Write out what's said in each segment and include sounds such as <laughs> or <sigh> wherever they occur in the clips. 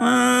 Uh,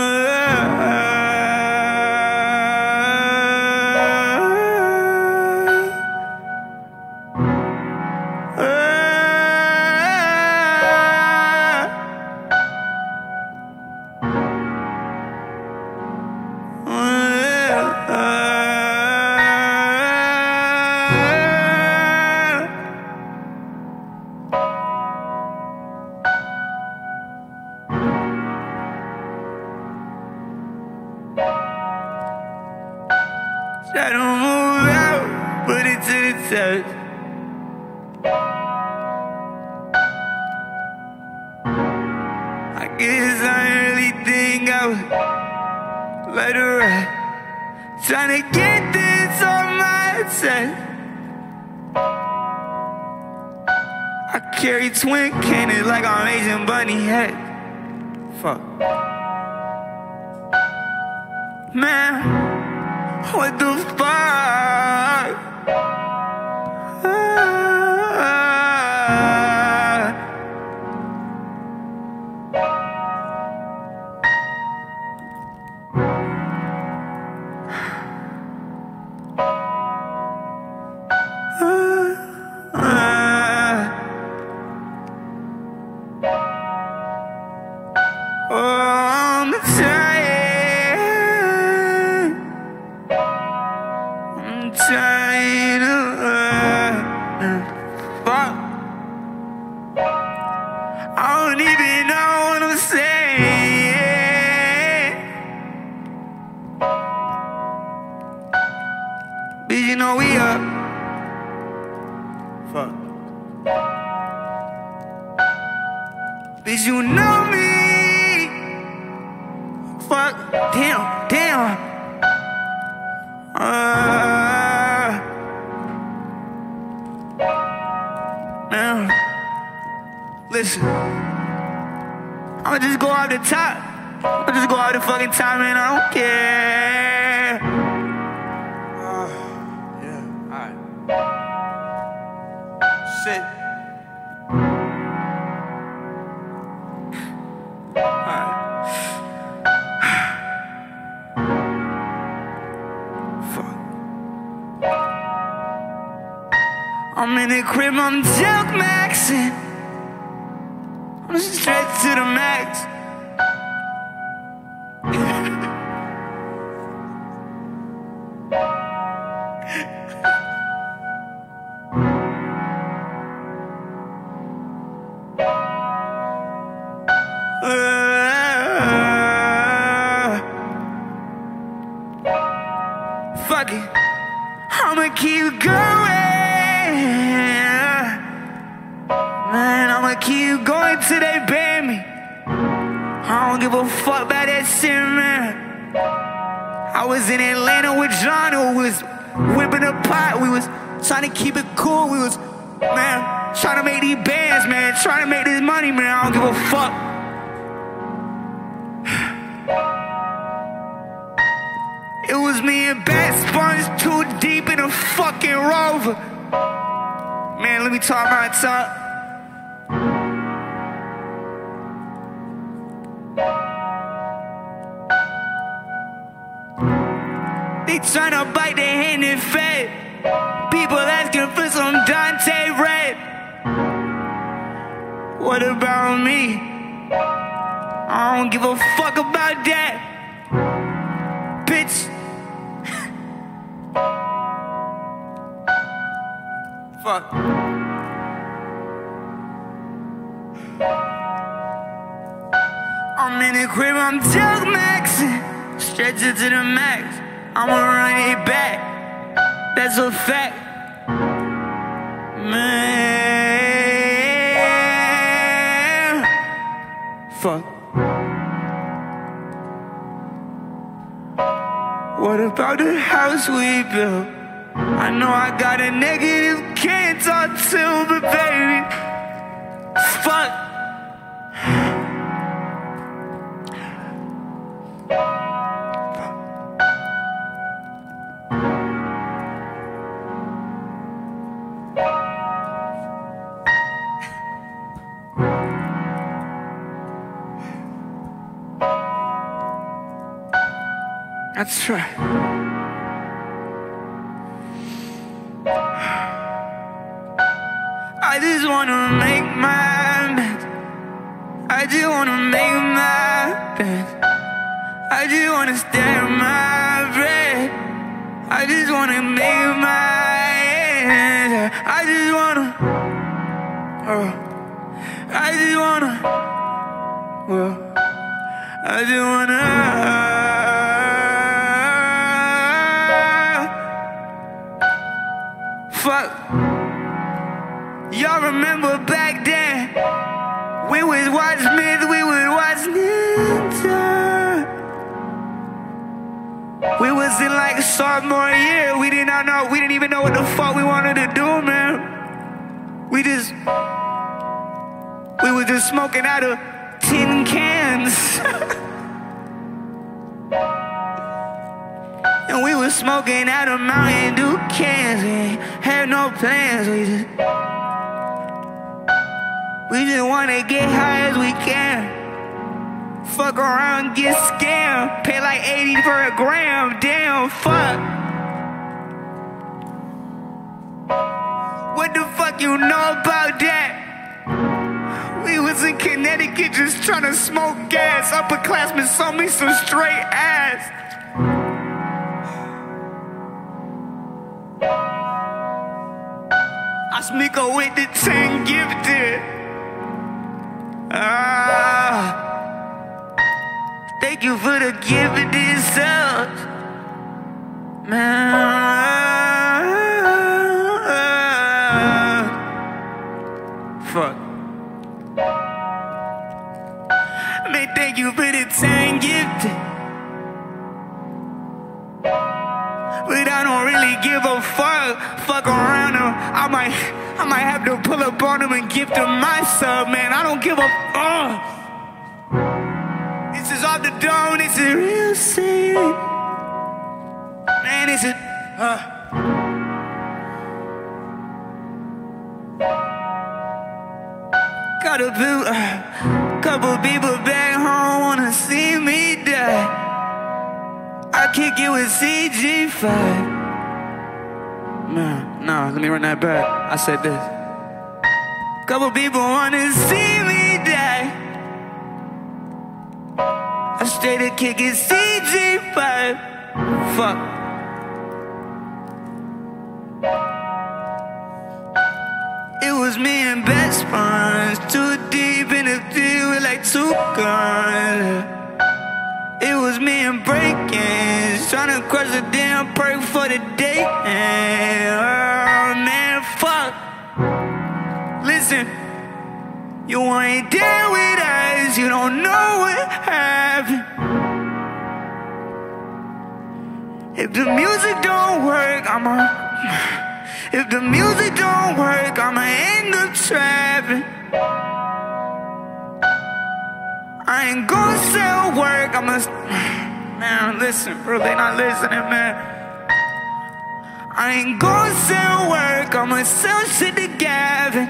over. Man, let me talk my talk. They tryna bite their hand and fed. People asking for some Dante Red. What about me? I don't give a fuck about that. Bitch. Fuck. I'm in a crib, I'm Doug Maxing. Stretch it to the max. I'ma run it back. That's a fact. Man. Fuck. What about the house we built? I know I got a negative can't talk to, but baby, fuck. That's right. Wanna make my bed. I just wanna make my bed. I just wanna stare at my bed. I just wanna make my bed. I just wanna. Oh, I just wanna. Well, I just wanna. Remember back then? We was watch Smith, we was watch Ninja. We was in like sophomore year. We did not know, we didn't even know what the fuck we wanted to do, man. We just, we was just smoking out of tin cans. <laughs> and we was smoking out of Mountain Dew cans. We had no plans, we just. We just wanna get high as we can. Fuck around, get scammed. Pay like 80 for a gram. Damn, fuck. What the fuck you know about that? We was in Connecticut just trying to smoke gas. Upperclassmen sold me some straight ass. I sneak with the 10 gifted. Ah, thank you for the gift of this subs, man. Fuck. Man, thank you for the ten gifted. But I don't really give a fuck. Fuck around him. I might, I might have to pull up on him and gift him my sub, man. I don't give a fuck. This is off the dome. This is real sick. Man, is. Uh. Got a boo, uh, couple people back kick it with CG5. Man, nah, let me run that back. I said this. Couple people wanna see me die. I straight to kick it CG5. Fuck. It was me and best friends, too deep in the field with like two guns. It was me and breakins, trying to crush the damn perk for the day. And, Oh man, fuck. Listen, you ain't there with us, you don't know what happened. If the music don't work, I'ma. <sighs> If the music don't work, I'ma end up trapping. I ain't gonna sell work, I'ma. Man, listen, bro, they not listening, man. I ain't gonna sell work, I'ma sell shit to Gavin.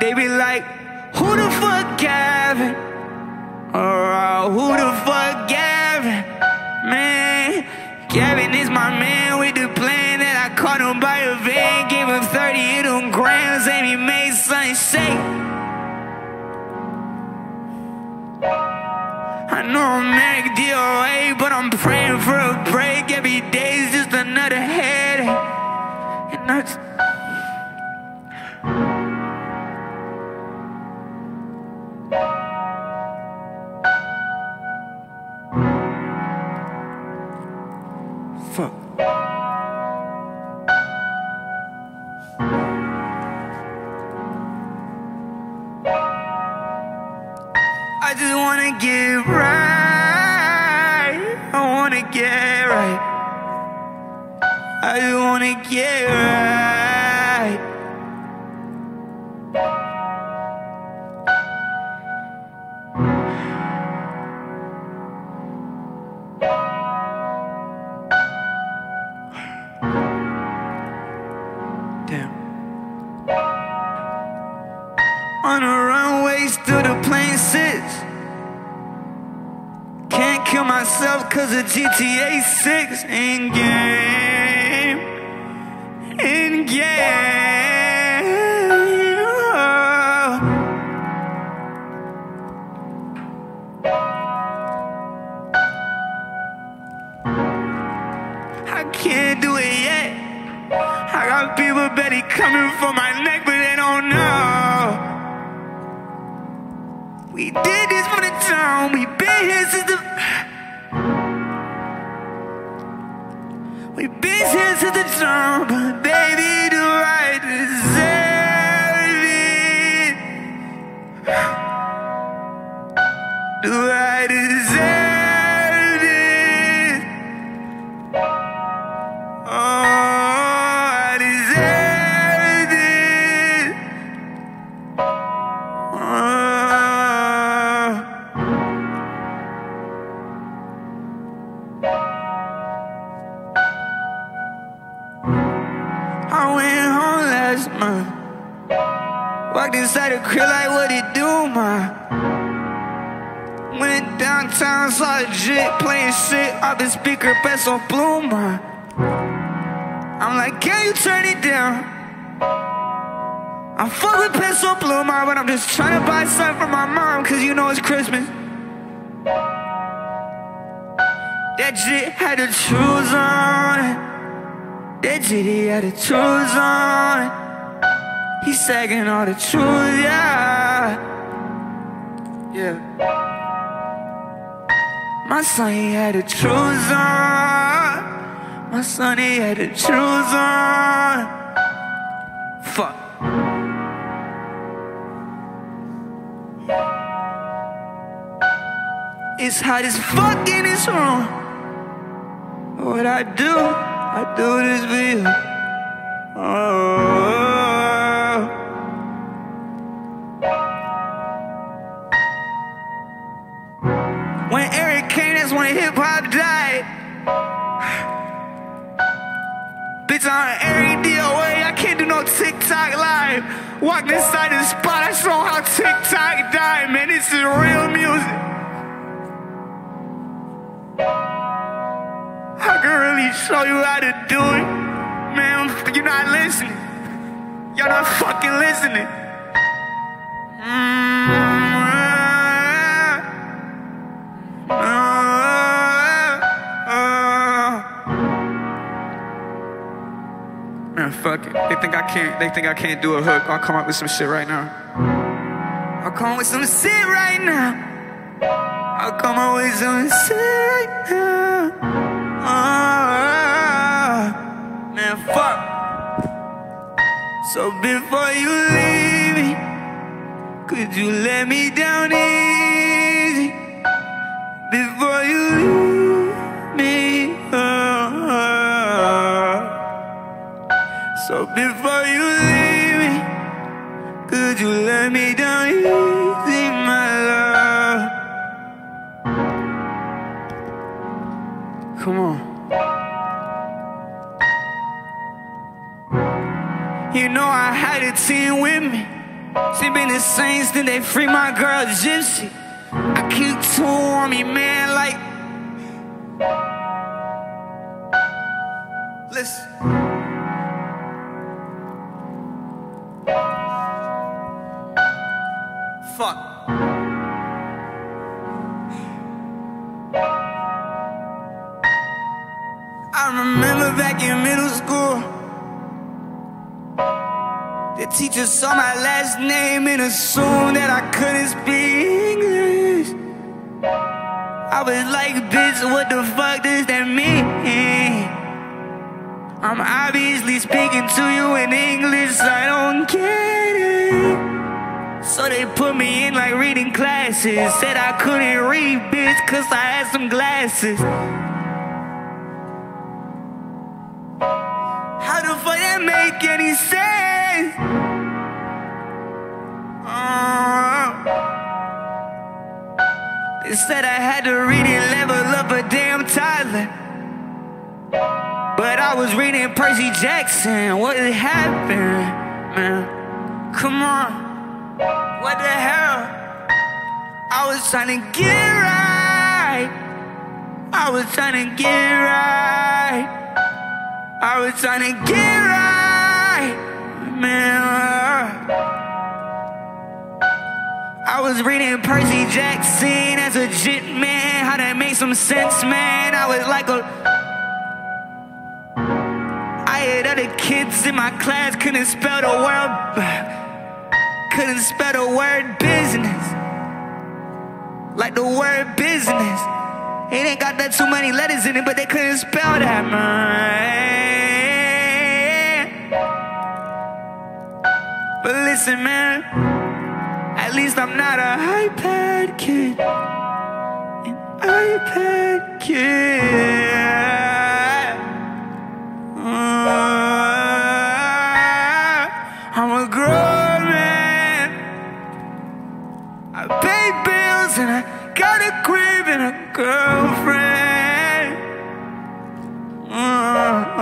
They be like, who the fuck Gavin? Or uh, who the fuck Gavin? Man, Gavin is my man with the plan that I caught him by a van, gave him 30 of them grams, and he made something shake. I know I'm Mac DOA, but I'm praying for a break. Every day's just another headache. And just... just wanna get right. I wanna get right. I just wanna get right. Damn. On the runway, still the plane sits. Kill myself cause of GTA 6 in game. In game. I can't do it yet. I got people Betty coming for my neck, but they don't know. We did this for the town. We been here since the. We been here since the dawn, but baby, do I deserve it? Do I deserve best on. I'm like, can you turn it down? I fuck with pencil blue, mom, but I'm just trying to buy something for my mom, cause you know it's Christmas. That jit had the shoes on. That he had the shoes on. He sagging all the truth, yeah. Yeah. My son, he had the shoes on. Son, he had the shoes on. Fuck. It's hot as fuck in this room. What I do, I do this for you. Oh. On every DOA, I can't do no TikTok live. Walked inside the spot, I saw how TikTok died, man. This is real music. I can really show you how to do it. Man, you're not listening. You're not fucking listening. Man, fuck it. They think I can't. They think I can't do a hook. I'll come up with some shit right now. I'll come up with some shit right now. I'll come up with some shit right now. Ah, oh, man, fuck. So before you leave me, could you let me down easy? Before you leave before you leave me, could you let me down easy, my love? Come on. You know I had a team with me. She been the same since they free my girl Gypsy. I keep two on me, man, like. Listen. Fuck. I remember back in middle school. The teacher saw my last name and assumed that I couldn't speak English. I was like, bitch, what the fuck does that mean? I'm obviously speaking to you in they put me in like reading classes. Said I couldn't read, bitch, cause I had some glasses. How the fuck that make any sense? Uh, they said I had to read it level up a damn Tyler. But I was reading Percy Jackson. What happened, man? Come on. What the hell? I was trying to get right. I was trying to get right. I was trying to get right, man. Uh. I was reading Percy Jackson as a jit man. How that make some sense, man? I was like a. I had other kids in my class couldn't spell the word. Couldn't spell the word business. Like the word business. It ain't got that too many letters in it, but they couldn't spell that, man. But listen, man. At least I'm not a iPad kid. An iPad kid. Uh, and a girlfriend. Uh,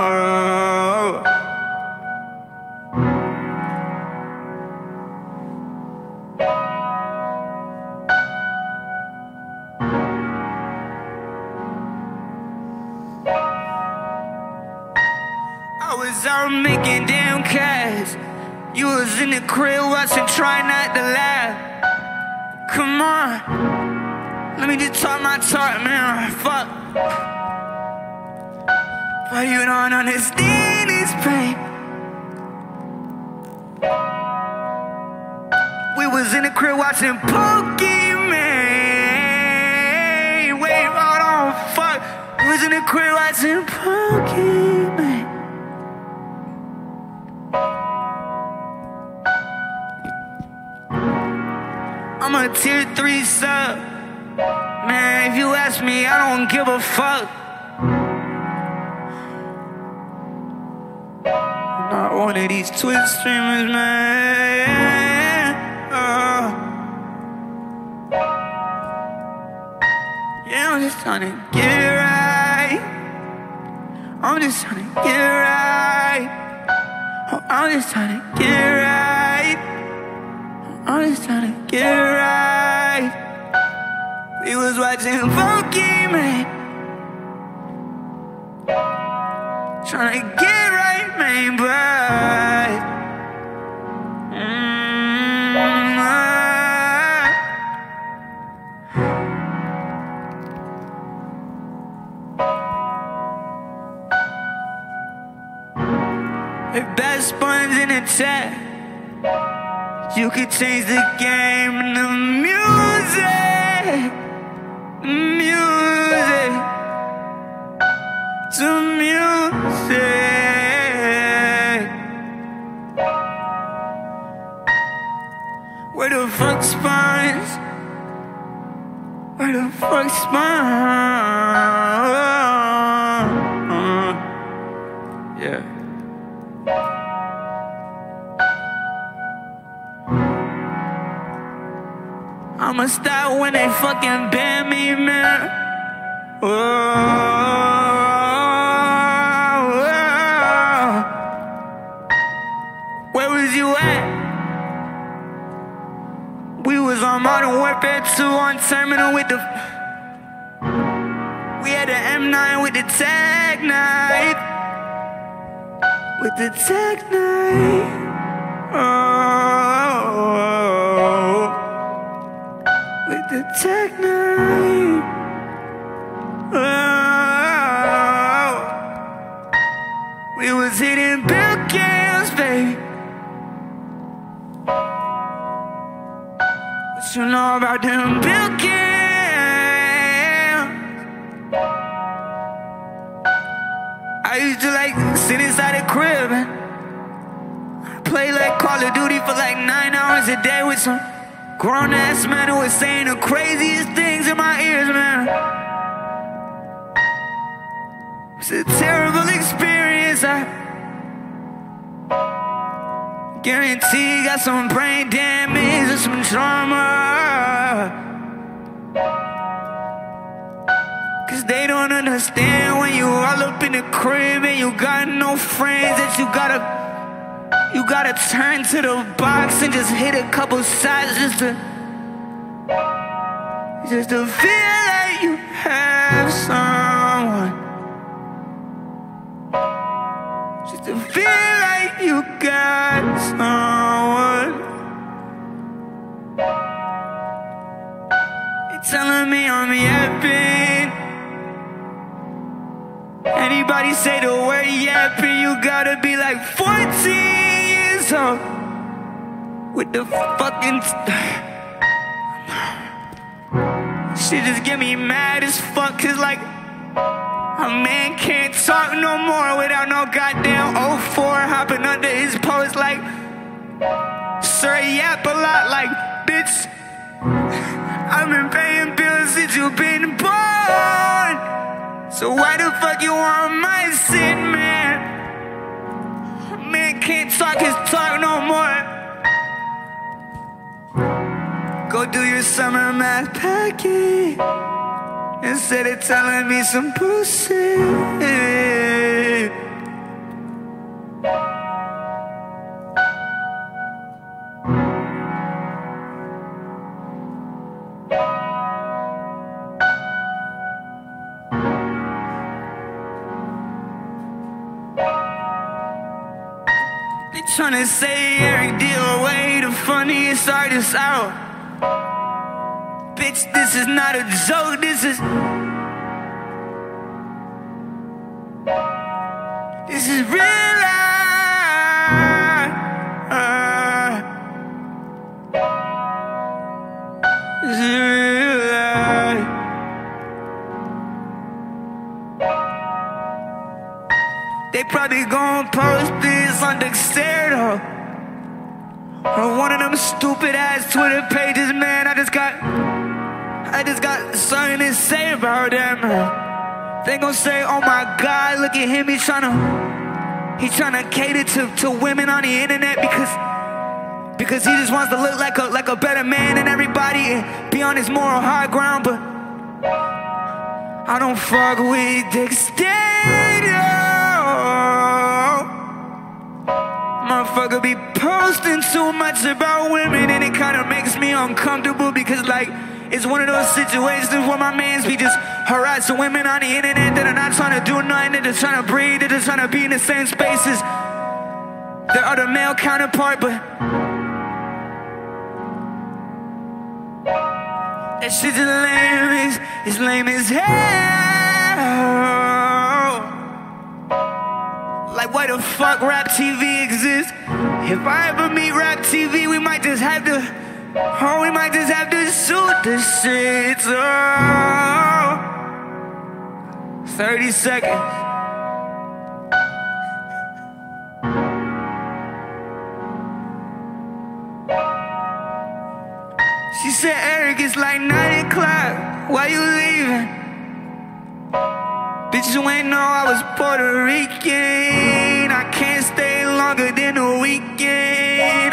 I was out making damn cash. You was in the crib watching Try Not to Laugh. Come on. Let me just talk my talk, man. Fuck. But you don't understand this pain. We was in the crib watching Pokemon. Wait, hold on, fuck. We was in the crib watching Pokemon. I'm a tier three sub. Man, if you ask me, I don't give a fuck. Not one of these Twitch streamers, man. Uh, yeah, I'm just trying to get it right. I'm just trying to get it right. Oh, I'm just trying to get it right. I'm just trying to get it right. We was watching Pokemon. Trying to get right, man, but. Mm, ah. If best buns in the chat. You could change the game and the music, music, to music. Where the fuck spawns? Where the fuck spawns? I'ma stop when they fucking ban me, man. Whoa, whoa. Where was you at? We was on Modern Warfare 2 on Terminal with the. We had the M9 with the tac knife. With the tac knife. Oh with the tech nine. Oh, we was hitting bill cams, baby. What you know about them bill? I used to like sit inside the crib and play like Call of Duty for like nine hours a day with some grown ass man who was saying the craziest things in my ears, man. It's a terrible experience. I guarantee you got some brain damage or some trauma. Cause they don't understand when you all up in the crib and you got no friends that you gotta you gotta turn to the box and just hit a couple shots just to just to feel like like you have someone. Just to feel like you got someone. You're telling me I'm yapping. Anybody say the word yapping, you gotta be like 14 old. With the fucking. She just get me mad as fuck, cause like. A man can't talk no more without no goddamn 04 hopping under his post like. Sir, yap a lot like, bitch. I've been paying bills since you've been born. So why the fuck you want my sin, man? Can't talk his talk no more. Go do your summer math packet instead of telling me some pussy. They tryna say Eric DOA the funniest artist out. Bitch, this is not a joke, this is. This is real life. Uh, this is real life. They probably gon' post this on Dexerto. Stupid ass Twitter pages, man. I just got, I just got something to say about them. They gon' say, oh my God, look at him. He's tryna, he's tryna cater to, to women on the internet because, because he just wants to look like a, like a better man than everybody and be on his moral high ground. But I don't fuck with Dexerto. Motherfucker be posting too much about women and it kinda makes me uncomfortable because like it's one of those situations where my mans be just harassing women on the internet that are not trying to do nothing, they're just trying to breathe, they're just trying to be in the same spaces. Their other male counterpart, but that shit's lame as, it's lame as hell. Like why the fuck rap TV exists? If I ever meet rap TV, we might just have to, oh, we might just have to shoot the shit. Oh. 30 seconds. She said, Eric, it's like 9 o'clock. Why you leaving? Bitch, you ain't know I was Puerto Rican. I can't stay longer than a weekend.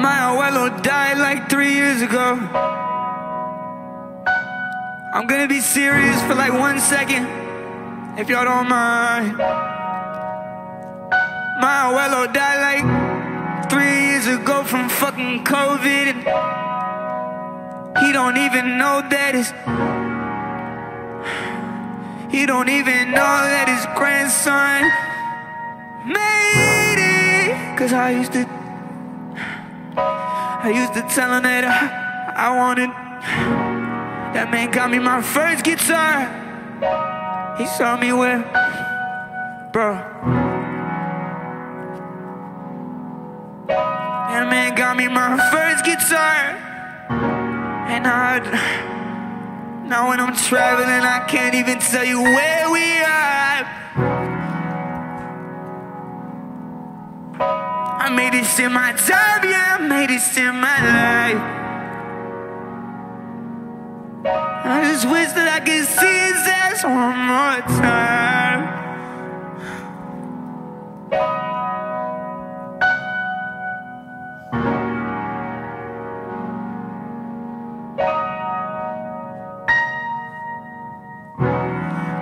My abuelo died like three years ago. I'm gonna be serious for like one second, if y'all don't mind. My abuelo died like three years ago from fucking COVID, and he don't even know that his he don't even know that his grandson made it. Cause I used to I used to tell him that I, I wanted that man got me my first guitar. He saw me with, bro. That man got me my first guitar. And I, now when I'm traveling, I can't even tell you where we are. I made this in my time, yeah, I made this in my life. I just wish that I could see his ass one more time.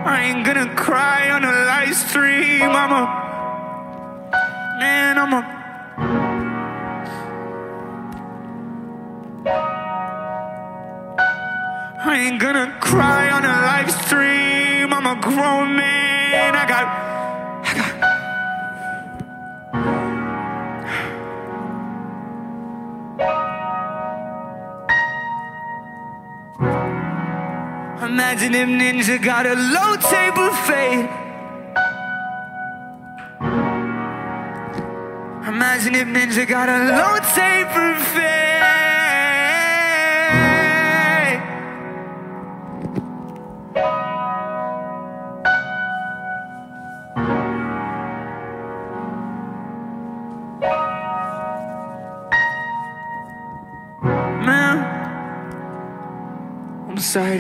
I ain't gonna cry on a live stream. I'm a man, I'm a ain't gonna cry on a live stream. I'm a grown man. I got I got Imagine if Ninja got a low taper fade. Imagine if Ninja got a low taper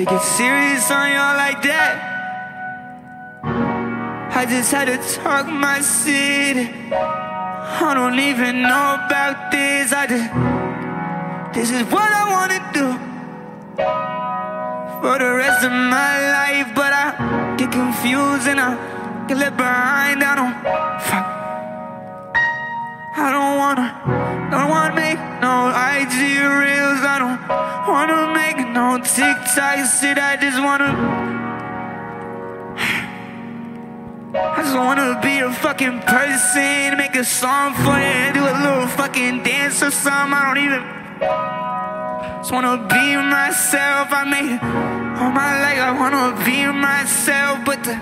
To get serious on y'all like that. I just had to talk my city. I don't even know about this. I just, this is what I wanna do for the rest of my life. But I get confused and I get left behind. I don't, fuck. I don't wanna, don't wanna make no IG reels. I don't wanna no TikTok shit. I just wanna. I just wanna be a fucking person, make a song for you, do a little fucking dance or something. I don't even just wanna be myself. I made it all my life. I wanna be myself, but the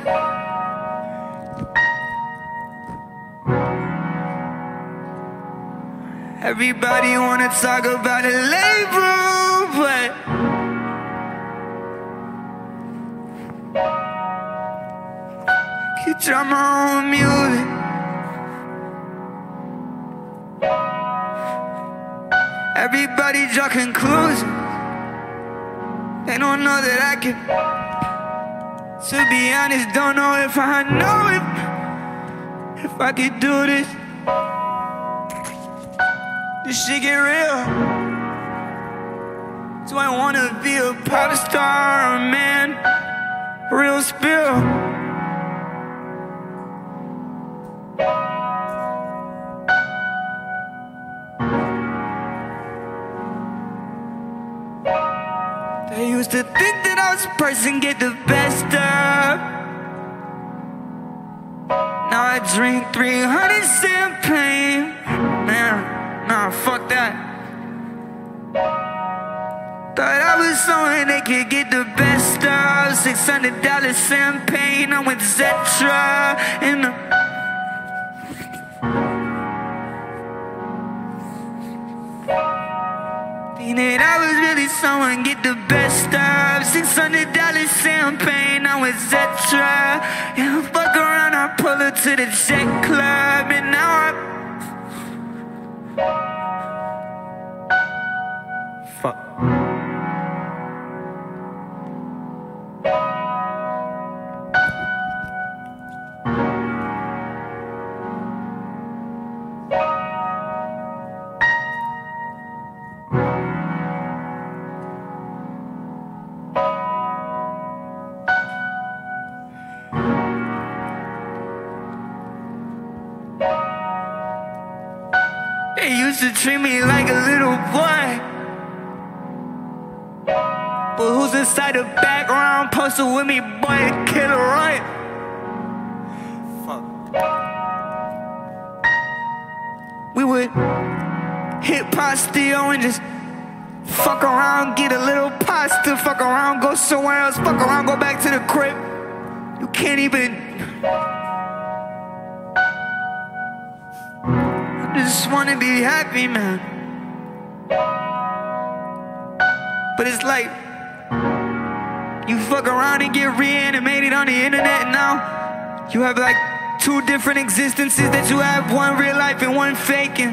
everybody wanna talk about a label, but. Drop my own music. Everybody draw conclusions. They don't know that I can. To be honest, don't know if I know if if I could do this. This shit get real. Do I wanna be a pop star or a man? Real spill. To think that I was a person, get the best of. Now I drink 300 champagne. Man, nah, fuck that. Thought I was someone they could get the best of. $600 champagne, I'm with Zetra in the. Think that I was really someone get the best of six hundred dollars champagne. I was Zetra. Yeah, fuck around, I pull her to the jet club, and now I. to treat me like a little boy. But who's inside the background posted with me, boy? Killer right? Fuck. We would hit Postio and just fuck around, get a little pasta, fuck around, go somewhere else, fuck around, go back to the crib. You can't even. Be happy, man. But it's like you fuck around and get reanimated on the internet now you have like two different existences that you have one real life and one faking.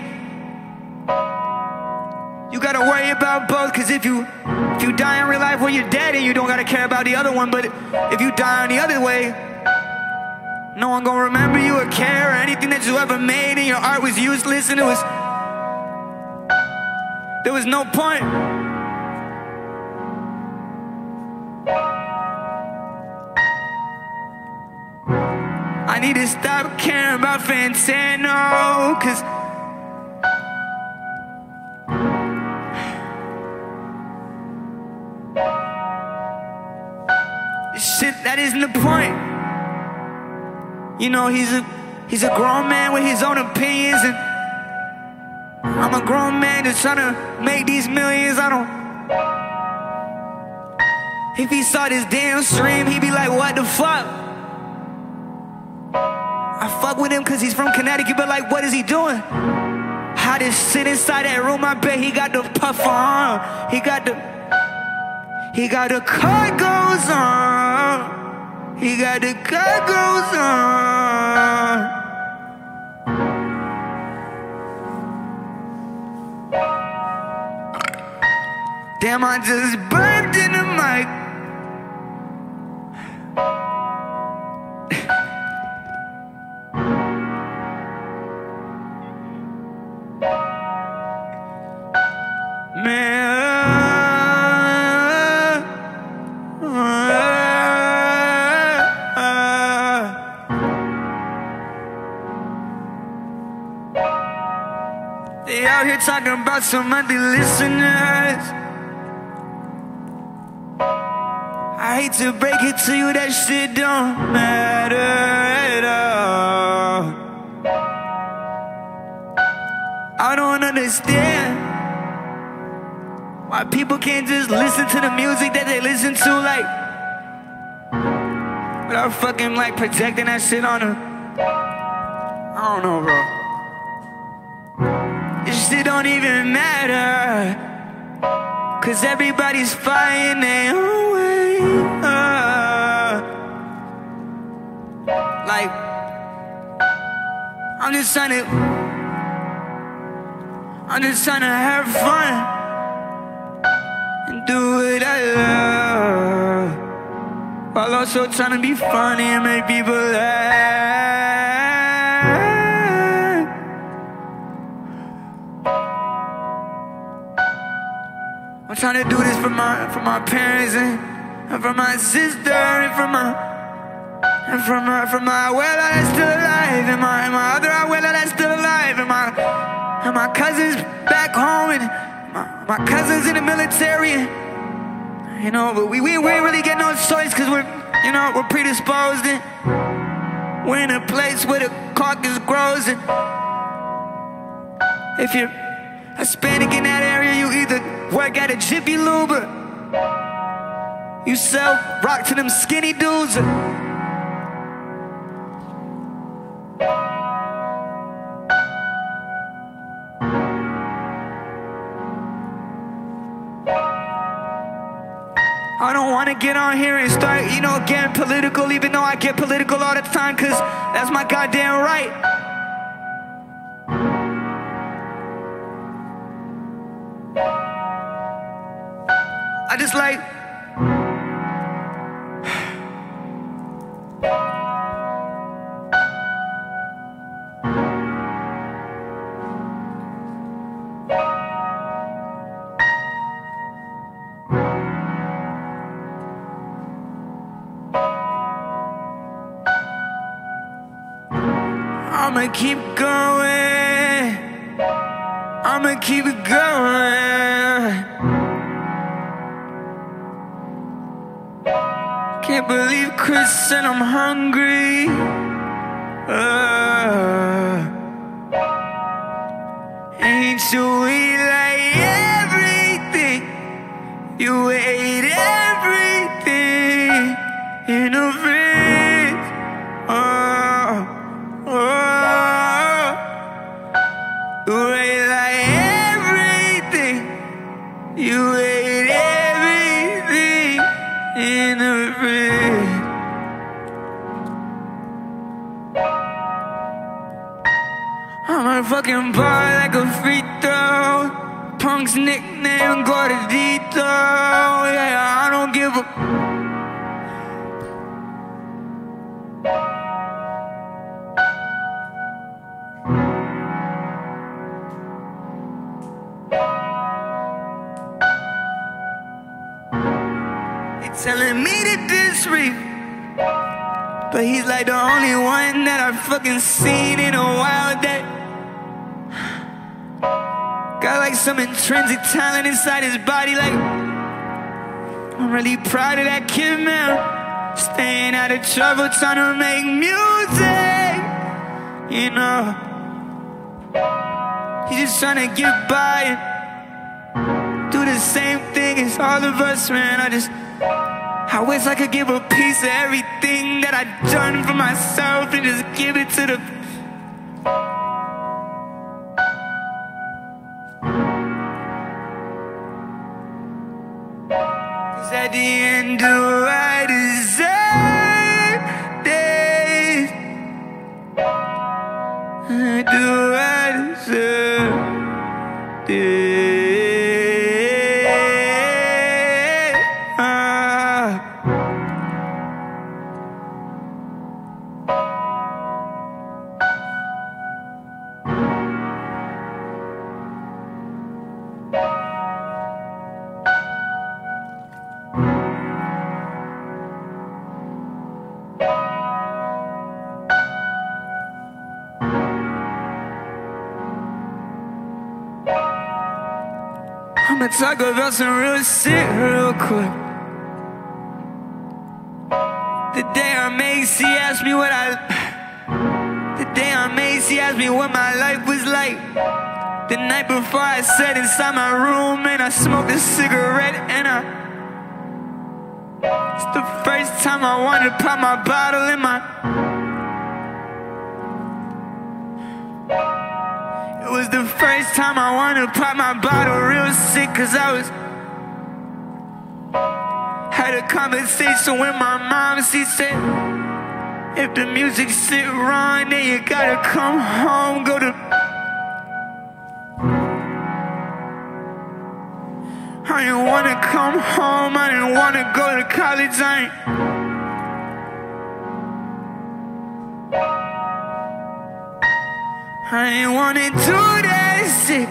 You gotta worry about both cause if you if you die in real life when you're dead and you don't gotta care about the other one, but if you die on the other way, no one gonna remember you or care or anything that you ever made and your art was useless and it was there was no point. I need to stop caring about Fantano, cause shit, that isn't the point. You know, he's a he's a grown man with his own opinions and I'm a grown man just trying to make these millions. I don't if he saw this damn stream, he'd be like, what the fuck? I fuck with him cause he's from Connecticut, but like, what is he doing? How to sit inside that room, I bet he got the puffer on. He got the, he got the cut goes on. He got the cut goes on. Damn, I just burned in the mic. They out here talking about some monthly listeners. To break it to you, that shit don't matter at all. I don't understand why people can't just listen to the music that they listen to, like, without fucking like projecting that shit on them. I don't know, bro it shit don't even matter. Cause everybody's fighting their own I'm just trying to, I'm just trying to have fun and do what I love. While also trying to be funny and make people laugh. I'm trying to do this for my for my parents and, and for my sister and for my and for uh, my for my abuela that's still alive and my and my other abuela that's still alive and my and my cousins back home and my, my cousins in the military and, you know but we, we, we ain't really get no choice because we're you know we're predisposed and we're in a place where the carcass grows and if you're Hispanic in that area you either Work at a Jiffy Lube. or You sell rock to them skinny dudes. I get on here and start, you know, getting political, even though I get political all the time, because that's my goddamn right. I just like. Keep going. I'ma keep it going. Can't believe Chris said I'm hungry. Trouble, trying to make music, you know. He's just trying to get by and do the same thing as all of us, man. I just. I wish I could give a piece of everything that I've done for myself and just give it to the. At the end, do talk about some real shit real quick. The day I made, she asked me what I. The day I made, she asked me what my life was like. The night before I sat inside my room and I smoked a cigarette and I. It's the first time I wanted to pop my bottle in my. The first time I to pop my bottle real sick cause I was Had a conversation with my mom, she said If the music sit wrong, then you gotta come home, go to I didn't wanna come home, I didn't wanna go to college, I ain't I ain't wanna do that shit.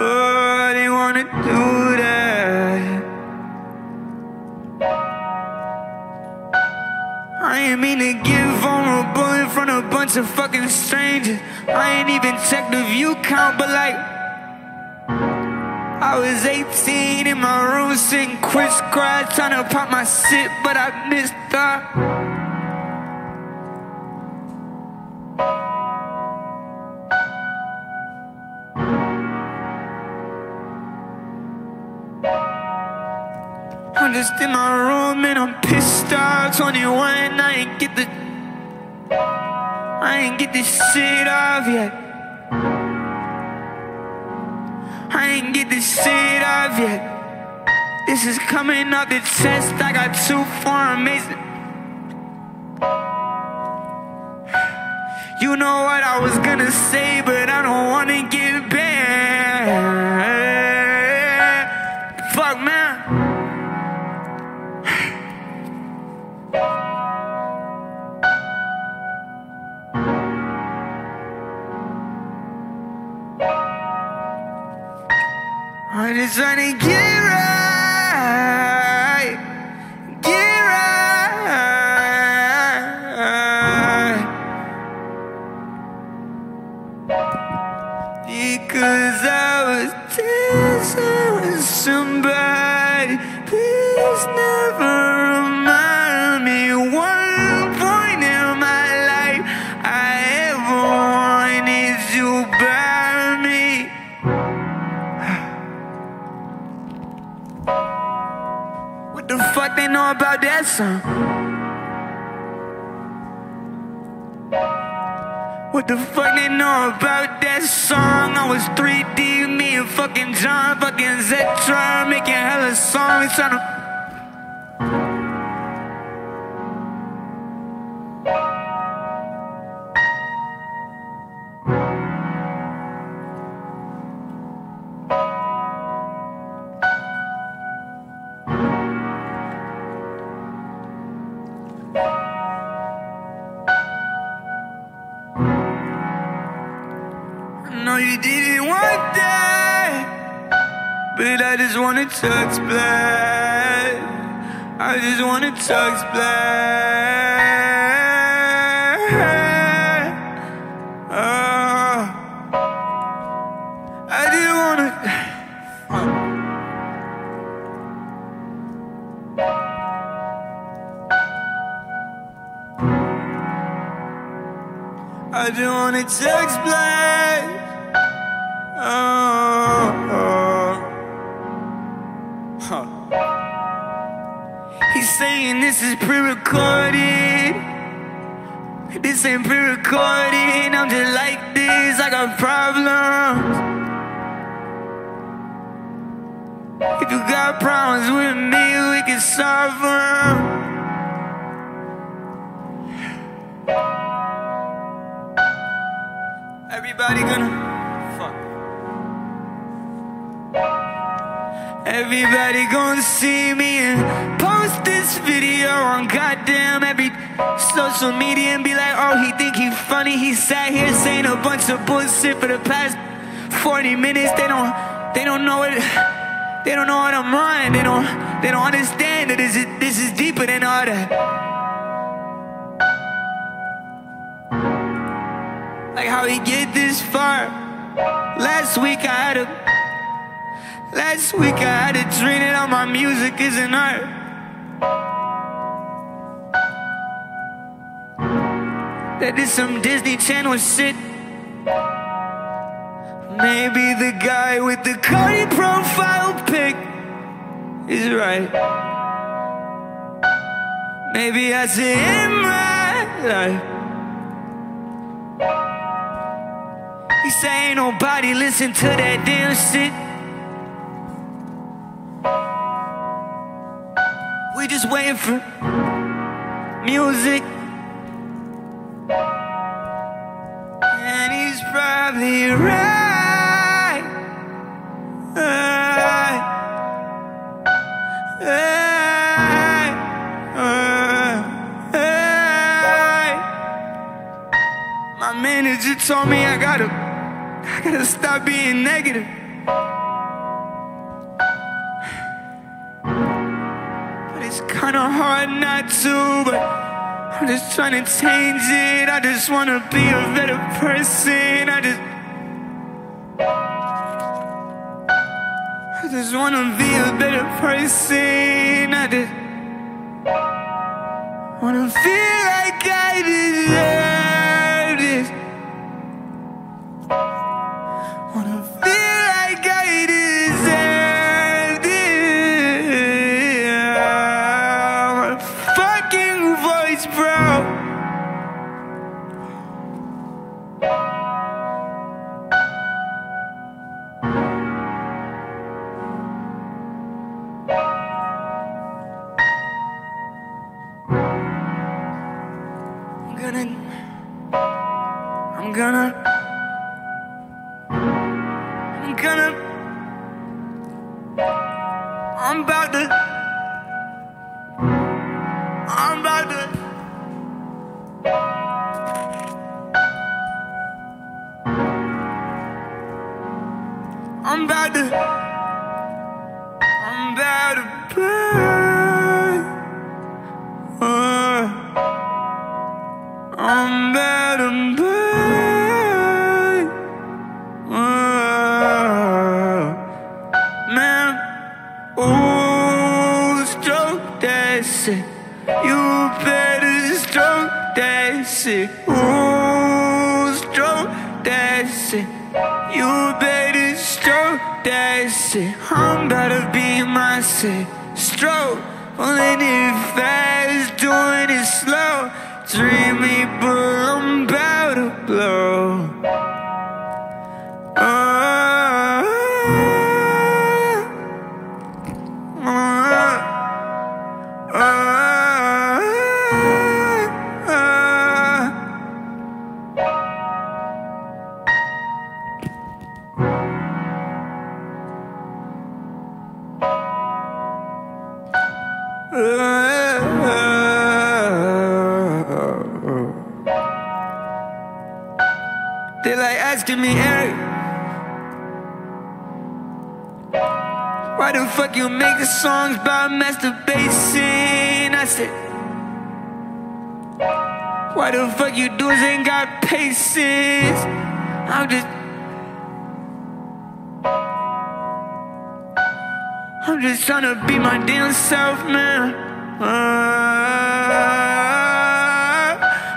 Oh, didn't wanna do that. I ain't mean to get vulnerable in front of a bunch of fucking strangers. I ain't even checked the view count, but like. I was 18 in my room sitting crisscross trying to pop my shit, but I missed out. Just in my room and I'm pissed off. 21, I ain't get the. I ain't get this shit off yet. I ain't get this shit off yet. This is coming off the chest. I got two formations. You know what I was gonna say, but I don't wanna get back. Trying to get What the fuck they know about that song? I was 3D, me and fucking John, fucking Zetra, making hella songs, tryna. No, I just wanna touch blood. Pre-recorded. This ain't pre-recorded. I'm just like this. I got problems. If you got problems with me, we can solve them. Social media and be like, oh, he think he funny. He sat here saying a bunch of bullshit for the past 40 minutes. They don't, they don't know it. They don't know what I'm on. They don't, they don't understand that this is, this is deeper than all that. Like how he get this far. Last week I had a Last week I had a dream that all my music isn't art. That is some Disney Channel shit. Maybe the guy with the Cardi profile pic is right. Maybe I see him right. He say ain't nobody listen to that damn shit. We just waiting for music. He's probably right. right. right. right. My manager told me I gotta, I gotta stop being negative. But it's kinda hard not to, but I'm just trying to change it. I just wanna be a better person. I just. I just wanna be a better person. I just wanna feel like I deserve fuck you make the songs about masturbation? I said, Why the fuck you dudes ain't got patience? I'm just. I'm just trying to be my damn self, man. Uh,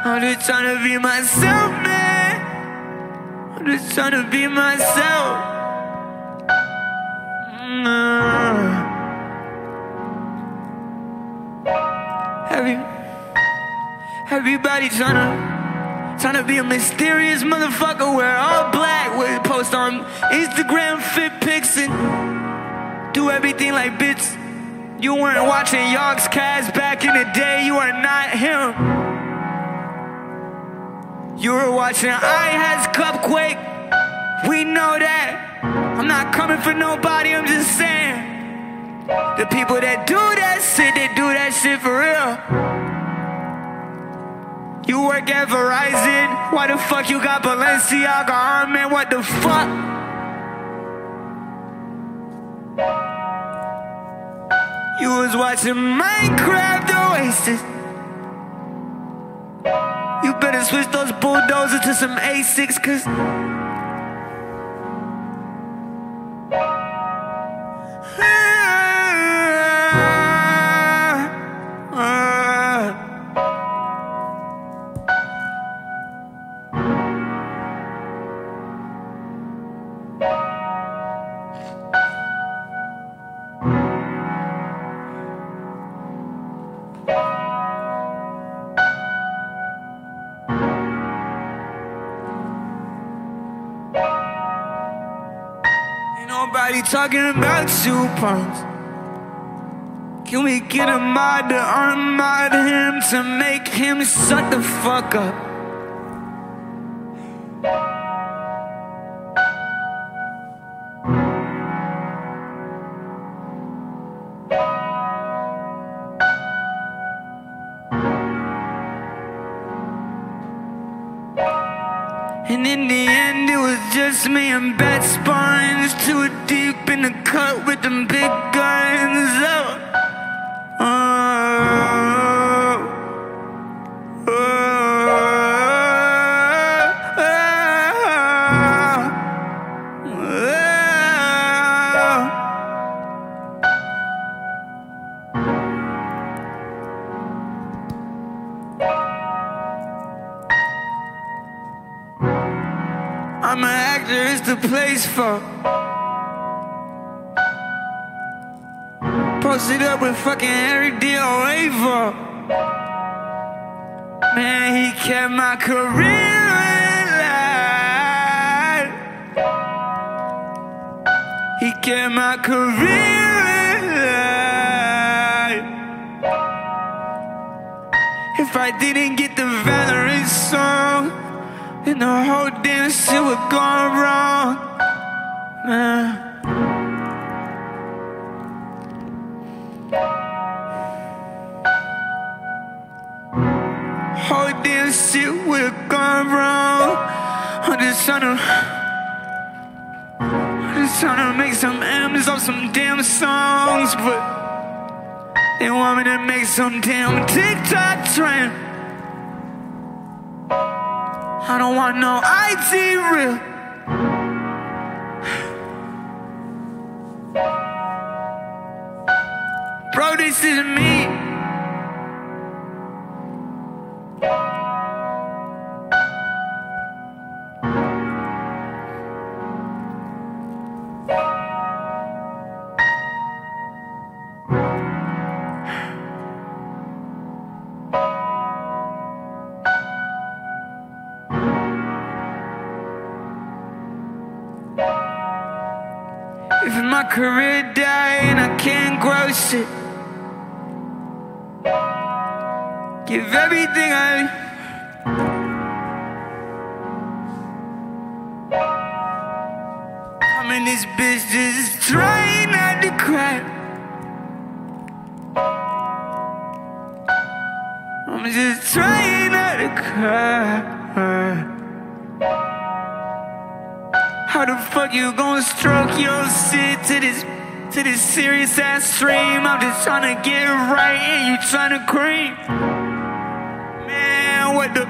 I'm just trying to be myself, man. I'm just trying to be myself. Everybody tryna tryna be a mysterious motherfucker. Wear all black, with post on Instagram fit pics and do everything like bits. You weren't watching Yogscast back in the day. You are not him. You were watching I has Cupquake. We know that. I'm not coming for nobody, I'm just saying. The people that do that shit, they do that shit for real. You work at Verizon, why the fuck you got Balenciaga on, man? What the fuck? You was watching Minecraft Oasis. You better switch those bulldozers to some A6, cause. Talking about two pumps. Can we get a mod to unmod him to make him shut the fuck up? Fucking Bro, and cream. Man, what the?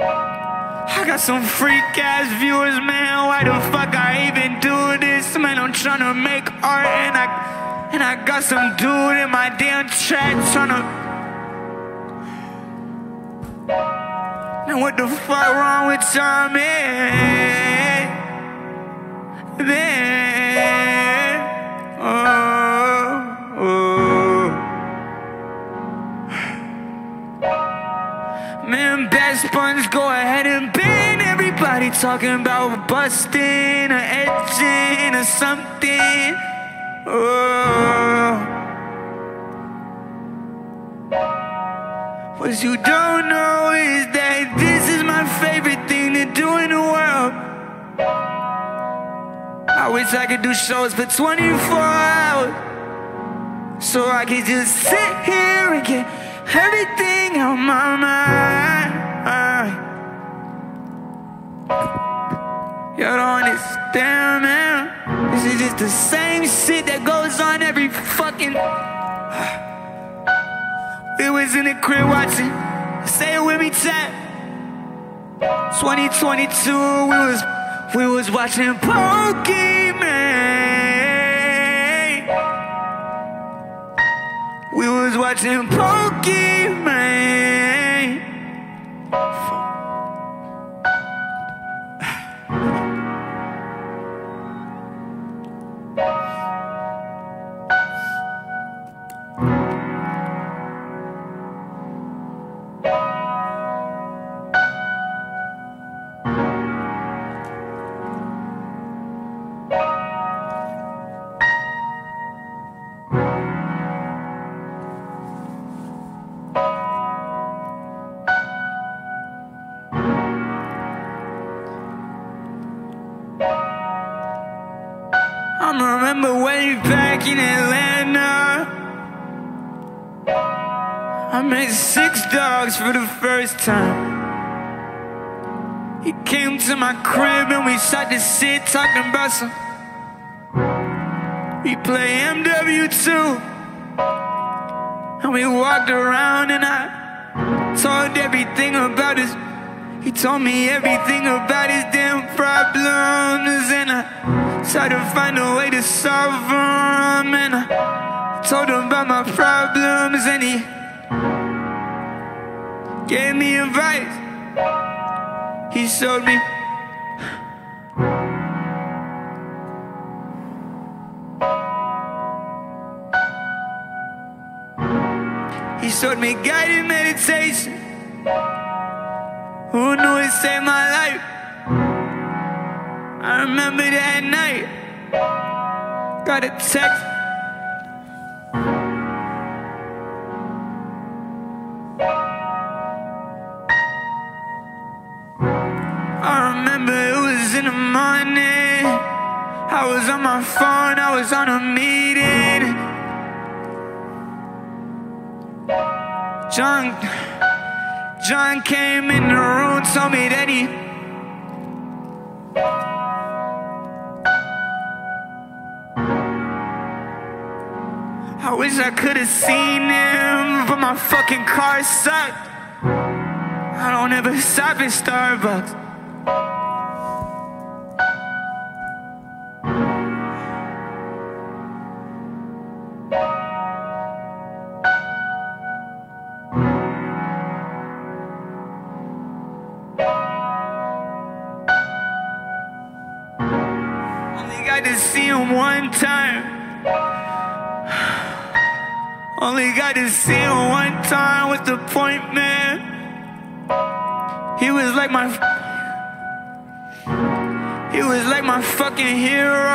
I got some freak ass viewers, man. Why the fuck I even do this? Man, I'm trying to make art and I and I got some dude in my damn chat trying to. Man, what the fuck wrong with y'all, man? Buns, go ahead and ban everybody talking about busting or edging or something. Oh. What you don't know is that this is my favorite thing to do in the world. I wish I could do shows for 24 hours. So I could just sit here and get everything on my mind. You don't understand, man. This is just the same shit that goes on every fucking. <sighs> We was in the crib watching. Say it with me, chat. 2022, we was we was watching Pokemon. We was watching Pokemon. I for the first time. He came to my crib and we sat to sit talking about some. We play MW2. And we walked around and I told everything about his. He told me everything about his damn problems and I tried to find a way to solve them and I told him about my problems and he gave me advice. He showed me. He showed me guided meditation. Who knew it saved my life? I remember that night. Got a text. Morning. I was on my phone, I was on a meeting. John, John came in the room, told me that he. I wish I could have seen him, but my fucking car sucked. I don't ever stop at Starbucks. See him one time. with the point, man? He was like my. He was like my fucking hero.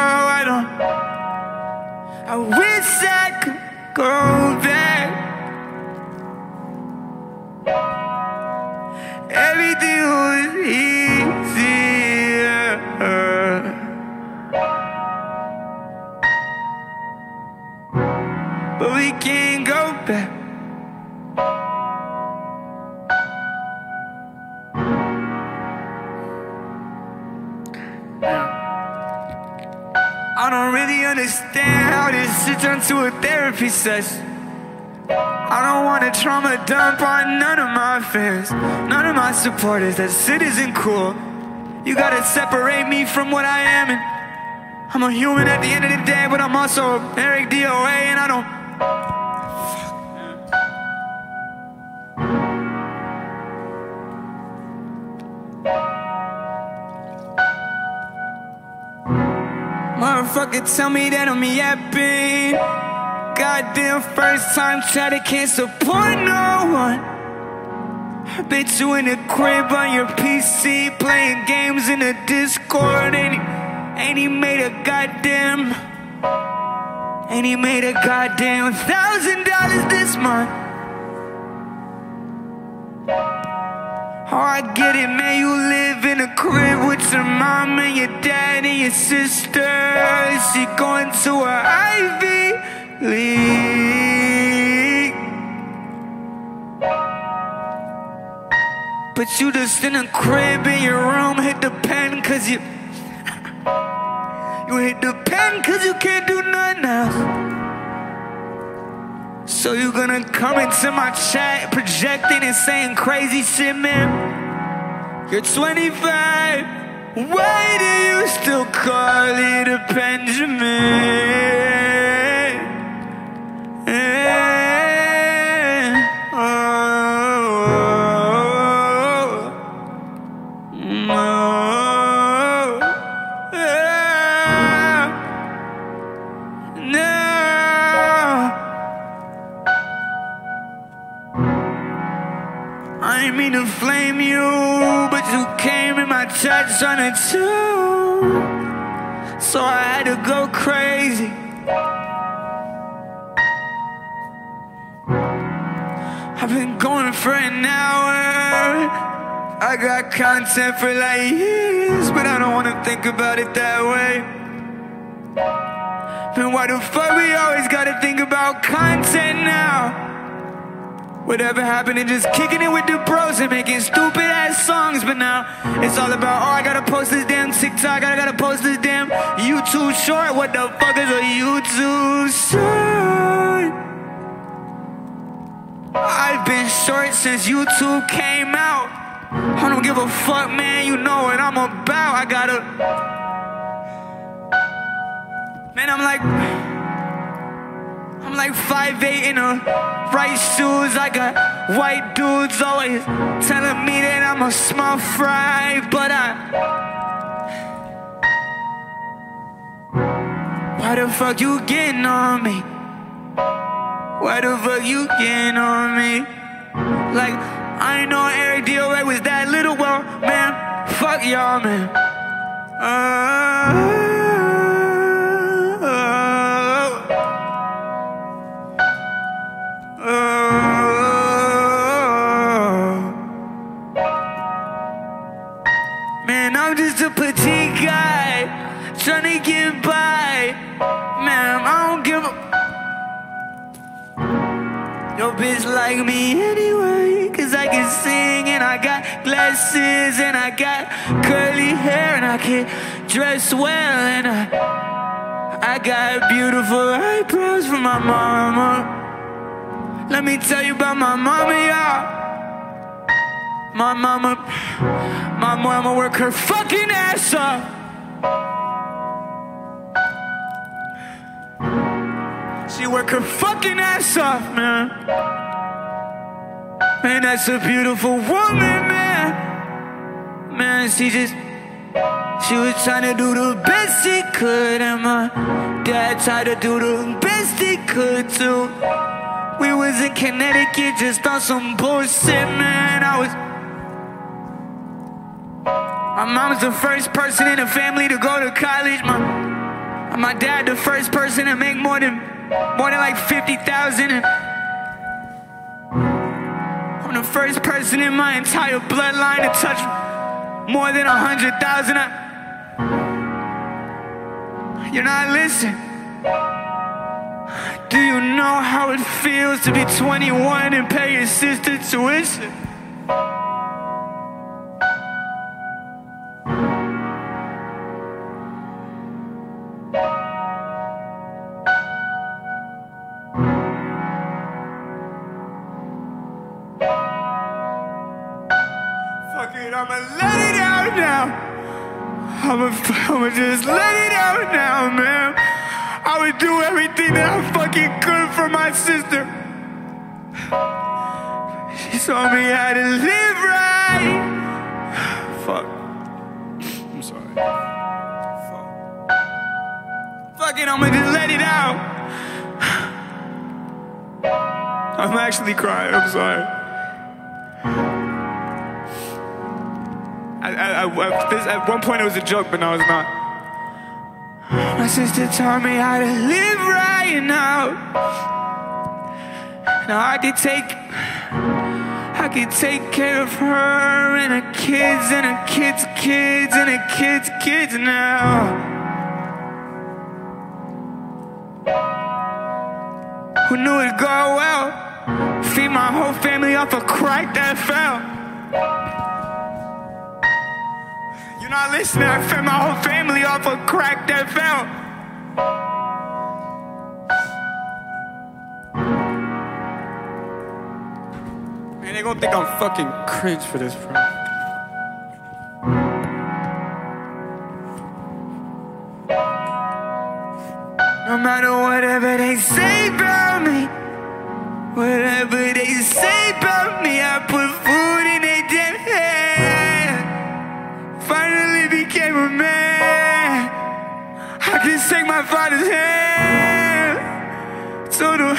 I don't want to trauma dump on none of my fans, none of my supporters. That shit isn't cool. You gotta separate me from what I am, and I'm a human at the end of the day, but I'm also Eric DOA, and I don't. Motherfucker, tell me that I'm yapping. Goddamn, first time try to can't support no one. Bet you in the crib on your PC playing games in the Discord. And he, ain't he made a goddamn. Ain't he made a goddamn thousand dollars this month? Oh, I get it, man. You live in a crib with your mom and your dad and your sister. She going to a Ivy League. But you just in a crib in your room, hit the pen cause you. <laughs> you hit the pen cause you can't do nothing else. So you gonna come into my chat projecting and saying crazy shit, man? You're 25. Why do you still call it a Benjamin? It too. So I had to go crazy. I've been going for an hour. I got content for like years, but I don't wanna think about it that way. Then why the fuck we always gotta think about content now? Whatever happened to just kicking it with the bros and making stupid ass songs, but now it's all about oh I gotta post this damn TikTok, I gotta post this damn YouTube short. What the fuck is a YouTube short? I've been short since YouTube came out. I don't give a fuck, man. You know what I'm about. I gotta. Man, I'm like. I'm like 5'8 in the right shoes. I got white dudes always telling me that I'm a small fry, but I. Why the fuck you getting on me? Why the fuck you getting on me? Like, I ain't know Eric DOA was that little. Well, man, fuck y'all, man. Uh, petite guy trying to get by. Man, I don't give a. Your bitch like me anyway, cause I can sing and I got glasses and I got curly hair and I can dress well and I, I got beautiful eyebrows from my mama. Let me tell you about my mama, y'all. My mama, my mama work her fucking ass off. She work her fucking ass off, man. Man, that's a beautiful woman, man. Man, she just, she was trying to do the best she could, and my dad tried to do the best he could too. We was in Connecticut just on some bullshit, man. I was. My mom's the first person in the family to go to college. My, my dad the first person to make more than more than like fifty thousand. I'm the first person in my entire bloodline to touch more than a hundred thousand. You're not listening. Do you know how it feels to be 21 and pay your sister tuition? I'ma, just let it out now, man. I would do everything that I fucking could for my sister. She taught me how to live right. Fuck. I'm sorry. Fuck. I'ma just let it out. I'm actually crying, I'm sorry. I, I, I, at one point it was a joke, but now it's not. My sister taught me how to live right now. Now I could take, I could take care of her and her kids and her kids' kids and her kids' kids now. Who knew it'd go well? Feed my whole family off a crack that fell. Not listening. I fed my whole family off a crack that fell. Man, they gonna think I'm fucking cringe for this, bro. No matter whatever they say about me, whatever they say A man. I can shake my father's hand. Told him.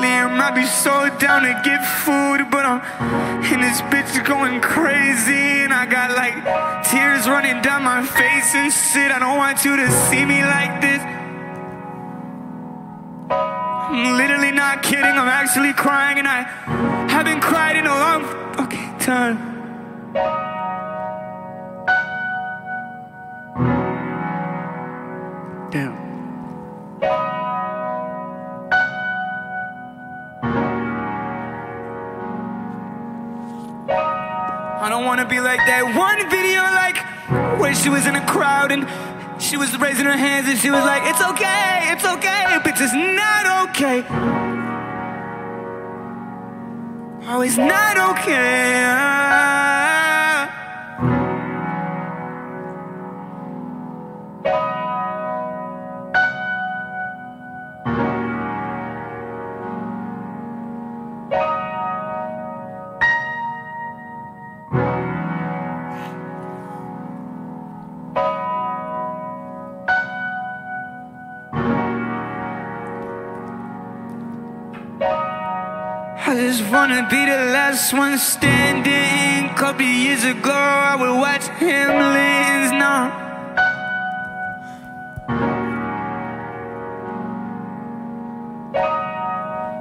Liam, I be so down to get food, but I'm in this bitch going crazy. And I got like tears running down my face and shit. I don't want you to see me like this. I'm literally not kidding, I'm actually crying, and I haven't cried in a long fucking time. Damn. I don't wanna be like that one video, like where she was in a crowd and she was raising her hands and she was like, It's okay, it's okay, bitch, it's not okay. Oh, it's not okay. Wanna be the last one standing. Couple years ago, I would watch Hamlin's now.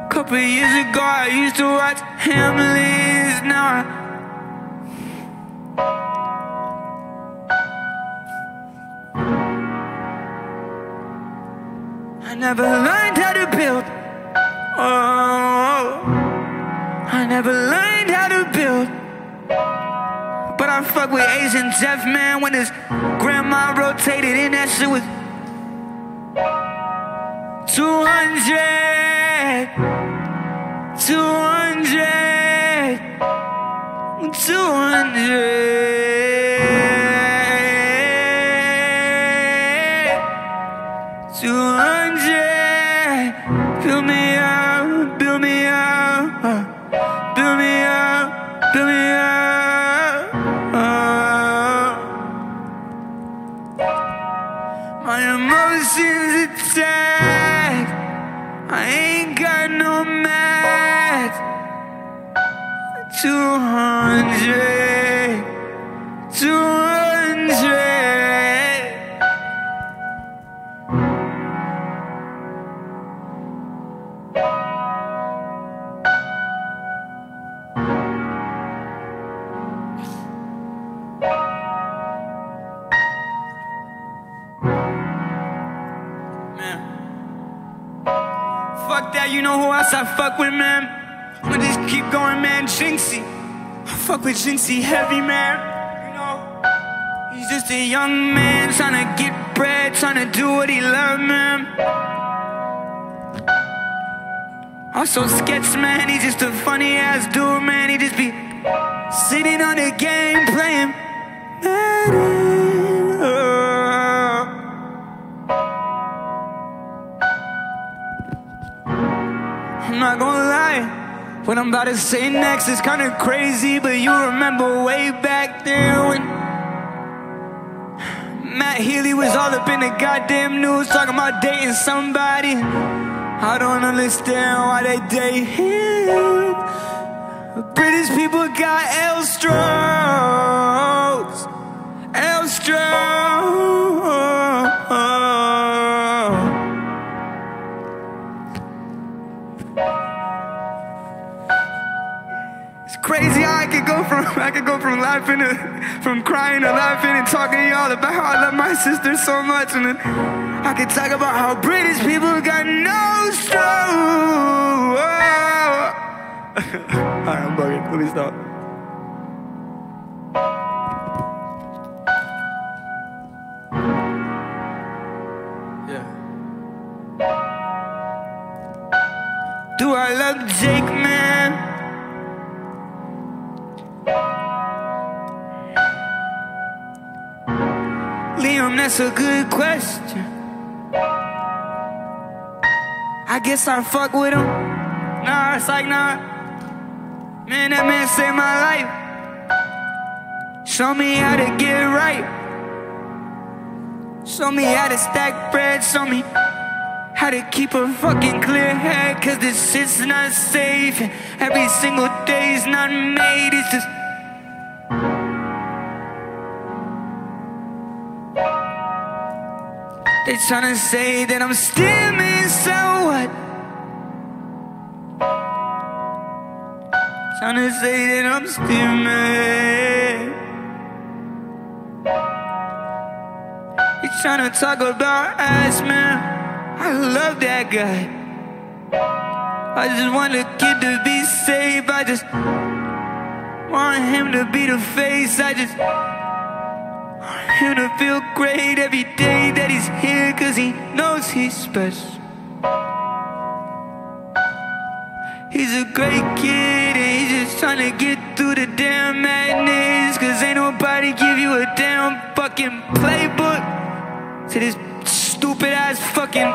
Couple years ago, I used to watch Hamlin's now. I never learned how to build. Oh, I never learned how to build. But I fuck with Asian Jeff, man, when his grandma rotated in, that shit was 200, 200, 200, 200, 200. Going, man. Jynxzi. I fuck with Jynxzi heavy, man. You know, he's just a young man trying to get bread, trying to do what he love, man. Also, Sketch Man, he's just a funny ass dude, man. He just be sitting on the game playing what I'm about to say next is kinda crazy, but you remember way back there when Matt Healy was all up in the goddamn news talking about dating somebody. I don't understand why they date him. British people got L strokes. L strokes. From <laughs> I could go from laughing to from crying to laughing and talking to y'all about how I love my sister so much and then I could talk about how British people got no stroke. <laughs> Alright, I'm bugging. Let me stop. Yeah. Do I love Jake, that's a good question. I guess I fuck with him. Nah, it's like, nah. Man, that man saved my life. Show me how to get right. Show me how to stack bread. Show me how to keep a fucking clear head. Cause this shit's not safe. Every single day's not made. It's just. They tryna say that I'm stimming, so what? Tryna say that I'm stimming. You tryna talk about ass, man? I love that guy. I just want the kid to be safe. I just want him to be the face. I just him to feel great every day that he's here cause he knows he's special. He's a great kid and he's just trying to get through the damn madness cause ain't nobody give you a damn fucking playbook to this stupid ass fucking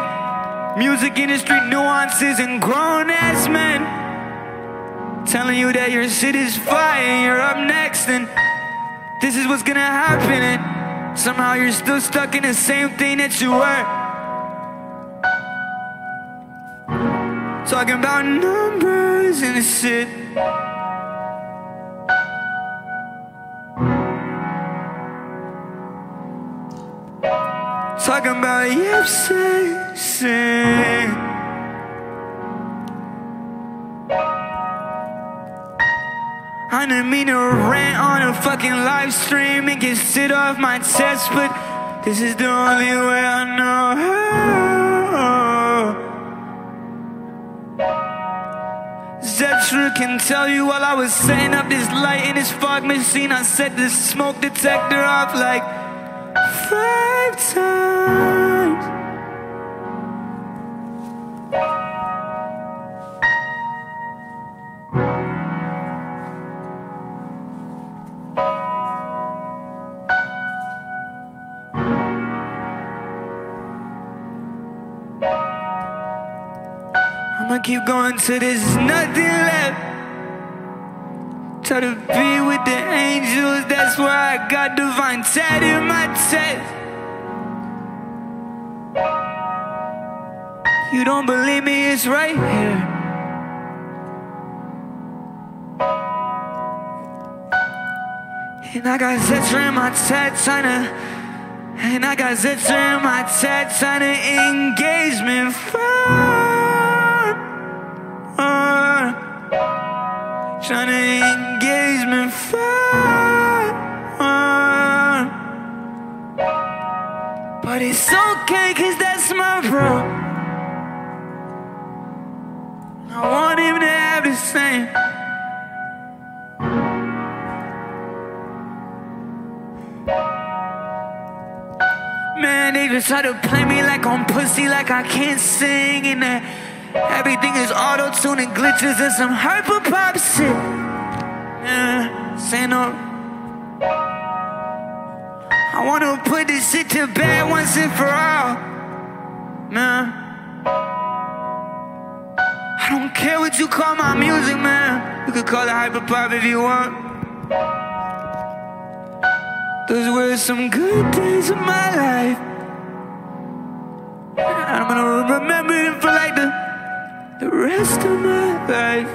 music industry nuances and grown ass men telling you that your shit is fire and you're up next and this is what's gonna happen Somehow you're still stuck in the same thing that you were. Talking about numbers and shit. Talking about your obsession. I didn't mean to rant a fucking live stream and get shit off my chest, but this is the only way I know how. Zetra can tell you while I was setting up this light in this fog machine, I set the smoke detector off like five times. Keep going till there's nothing left. Try to be with the angels, that's why I got divine tat in my chest. You don't believe me, it's right here. And I got Zetra in my tat to and I got Zetra in my tat to engagement fun. Trying to engagement. Uh, but it's okay, cause that's my bro. I want him to have the same. Man, they just try to play me like I'm pussy, like I can't sing. And that Everything is auto tuning glitches and some hyper pop shit. Yeah, say no. I wanna put this shit to bed once and for all. Man. I don't care what you call my music, man. You could call it hyper pop if you want. Those were some good days of my life. I'm gonna remember them for like the the rest of my life.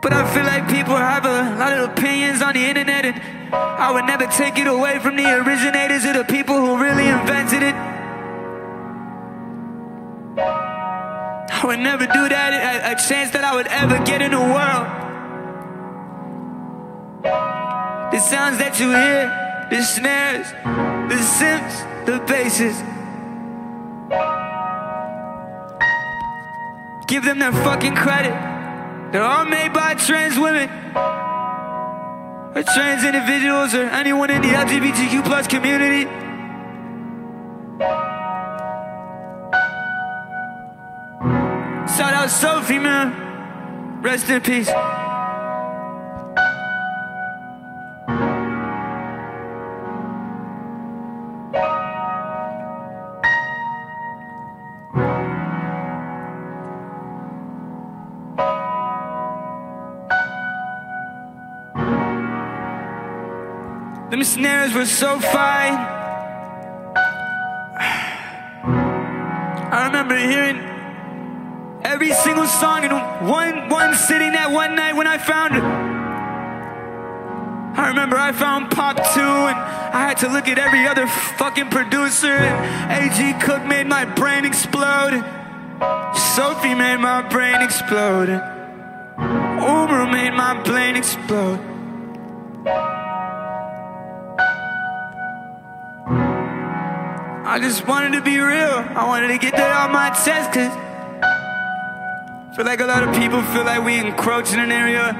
But I feel like people have a lot of opinions on the internet, and I would never take it away from the originators or the people who really invented it. I would never do that, a, a chance that I would ever get in the world. The sounds that you hear, the snares, the synths, the basses. Give them their fucking credit. They're all made by trans women. Or trans individuals or anyone in the LGBTQ plus community. Shout out Sophie, man. Rest in peace. Them snares were so fine. I remember hearing every single song in one one sitting that one night when I found it. I remember I found Pop 2 and I had to look at every other fucking producer and AG Cook made my brain explode. Sophie made my brain explode. Uber made my brain explode. I just wanted to be real. I wanted to get that on my chest, cause I feel like a lot of people feel like we encroach in an area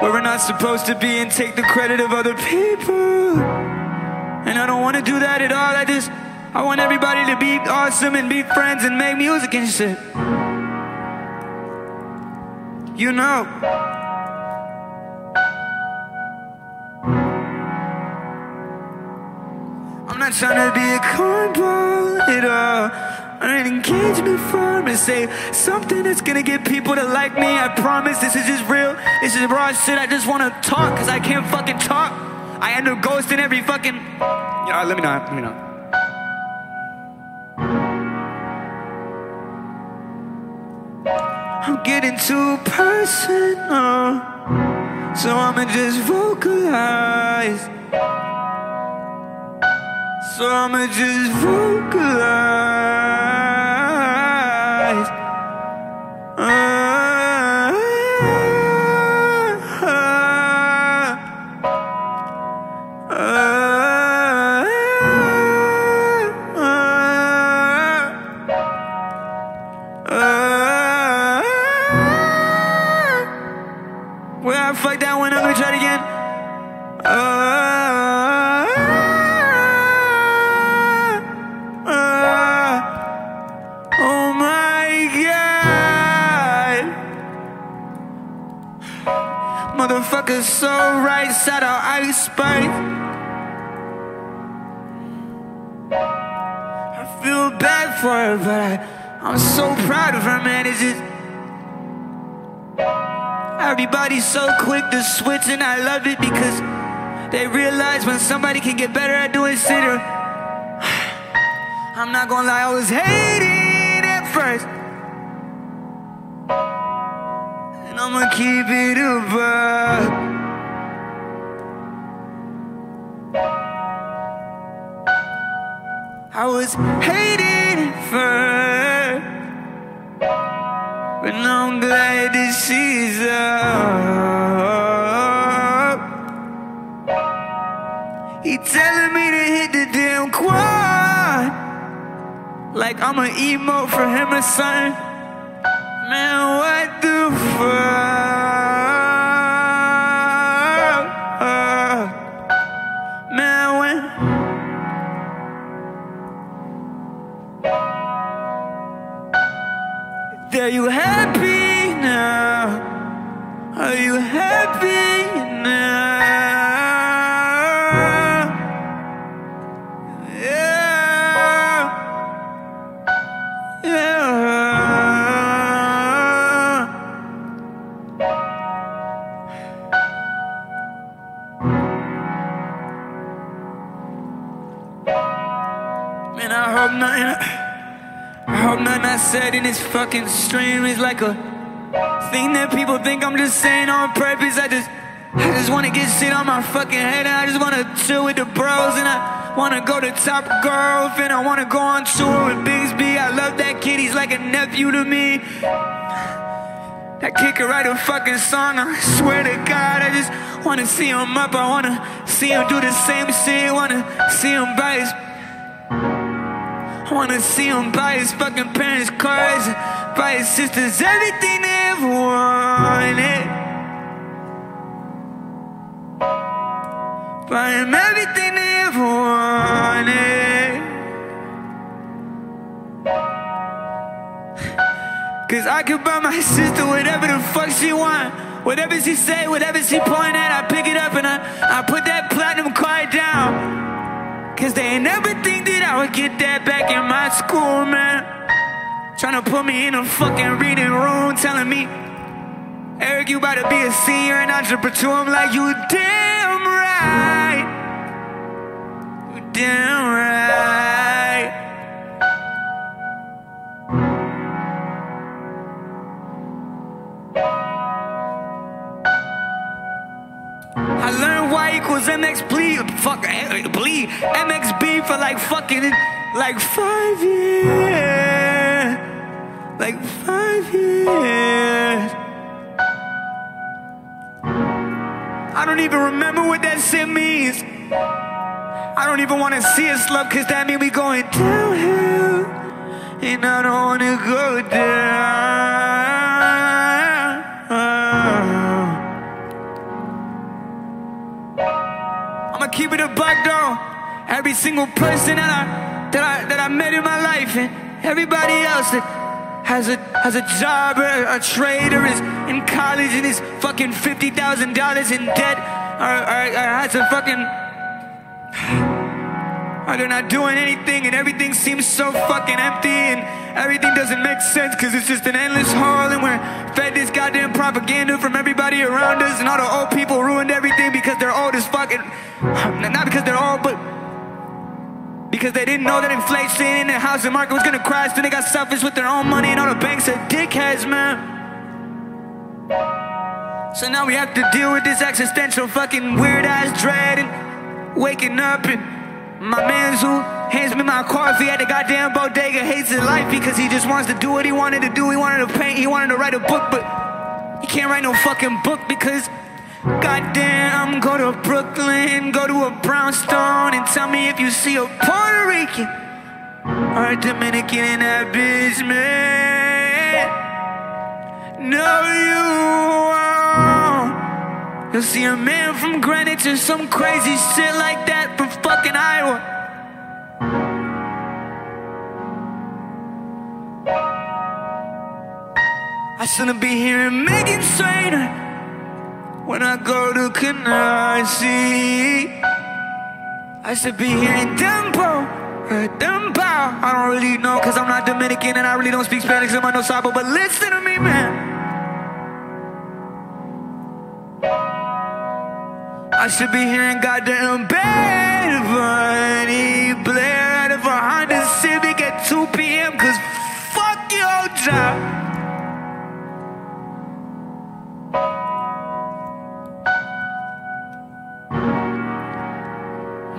where we're not supposed to be and take the credit of other people. And I don't want to do that at all. I just, I want everybody to be awesome and be friends and make music and shit. You know. Not trying to be a cornball at all. An engagement firm and say something that's gonna get people to like me. I promise this is just real. This is raw shit. I just wanna talk because I can't fucking talk. I end up ghosting every fucking. Yeah, let me know. Let me know. I'm getting too personal, so I'ma just vocalize. I'ma just vocalize. I feel bad for her, but I, I'm so proud of her, man. It's just. Everybody's so quick to switch, and I love it because they realize when somebody can get better at doing shit. Or <sighs> I'm not gonna lie, I was hating at first, and I'ma keep it above. I was hating at first. But now I'm glad that she's up. He telling me to hit the damn quad. Like I'm an emote for him or something. Man, what the fuck? You happy now? Are you happy now? Said in this fucking stream is like a thing that people think I'm just saying on purpose. I just, I just wanna get shit on my fucking head, and I just wanna chill with the bros, and I wanna go to Top Golf, and I wanna go on tour with Bigsby. I love that kid, he's like a nephew to me. That kid could write a fucking song, I swear to God, I just wanna see him up, I wanna see him do the same shit, I wanna see him buy his wanna see him buy his fucking parents' cars, buy his sisters everything they ever wanted. Buy him everything they ever wanted. Cause I could buy my sister whatever the fuck she want. Whatever she say, whatever she point at, I pick it up and I, I put that platinum card down. Cause they ain't never think that I would get that back in my school, man. Trying to put me in a fucking reading room, telling me, Eric, you about to be a senior and entrepreneur. I'm like, you damn right. You damn right. I learned Y equals MX bleed, fuck, eh, bleed, MXB for like fucking, like five years. Like five years. I don't even remember what that shit means. I don't even wanna see us love, cause that mean we going downhill. And I don't wanna go down. A buck though. Every single person that I that I that I met in my life and everybody else that has a has a job or a, trade or is in college and is fucking fifty thousand dollars in debt or, or, or has a fucking or they're not doing anything and everything seems so fucking empty and everything doesn't make sense because it's just an endless hole and we're fed this goddamn propaganda from everybody around us and all the old people ruined everything because they're old as fucking not because they're old but because they didn't know that inflation in the housing market was gonna crash then they got selfish with their own money and all the banks are dickheads man. So now we have to deal with this existential fucking weird ass dread and waking up and my man who hands me my coffee at the goddamn bodega hates his life because he just wants to do what he wanted to do. He wanted to paint, he wanted to write a book, but he can't write no fucking book because goddamn, go to Brooklyn, go to a brownstone and tell me if you see a Puerto Rican or a Dominican in that bitch, man. No, you won't. You'll see a man from Greenwich or some crazy shit like that from fucking Iowa. I shouldn't be hearing Meghan Trainor when I go to Canarsie. I should be hearing dembow dembow. I don't really know because I'm not Dominican and I really don't speak Spanish. I'm no sabo, but listen to me, man. I should be hearing goddamn Bad Bunny blare out of a Honda Civic at 2 p.m. Cause fuck your job.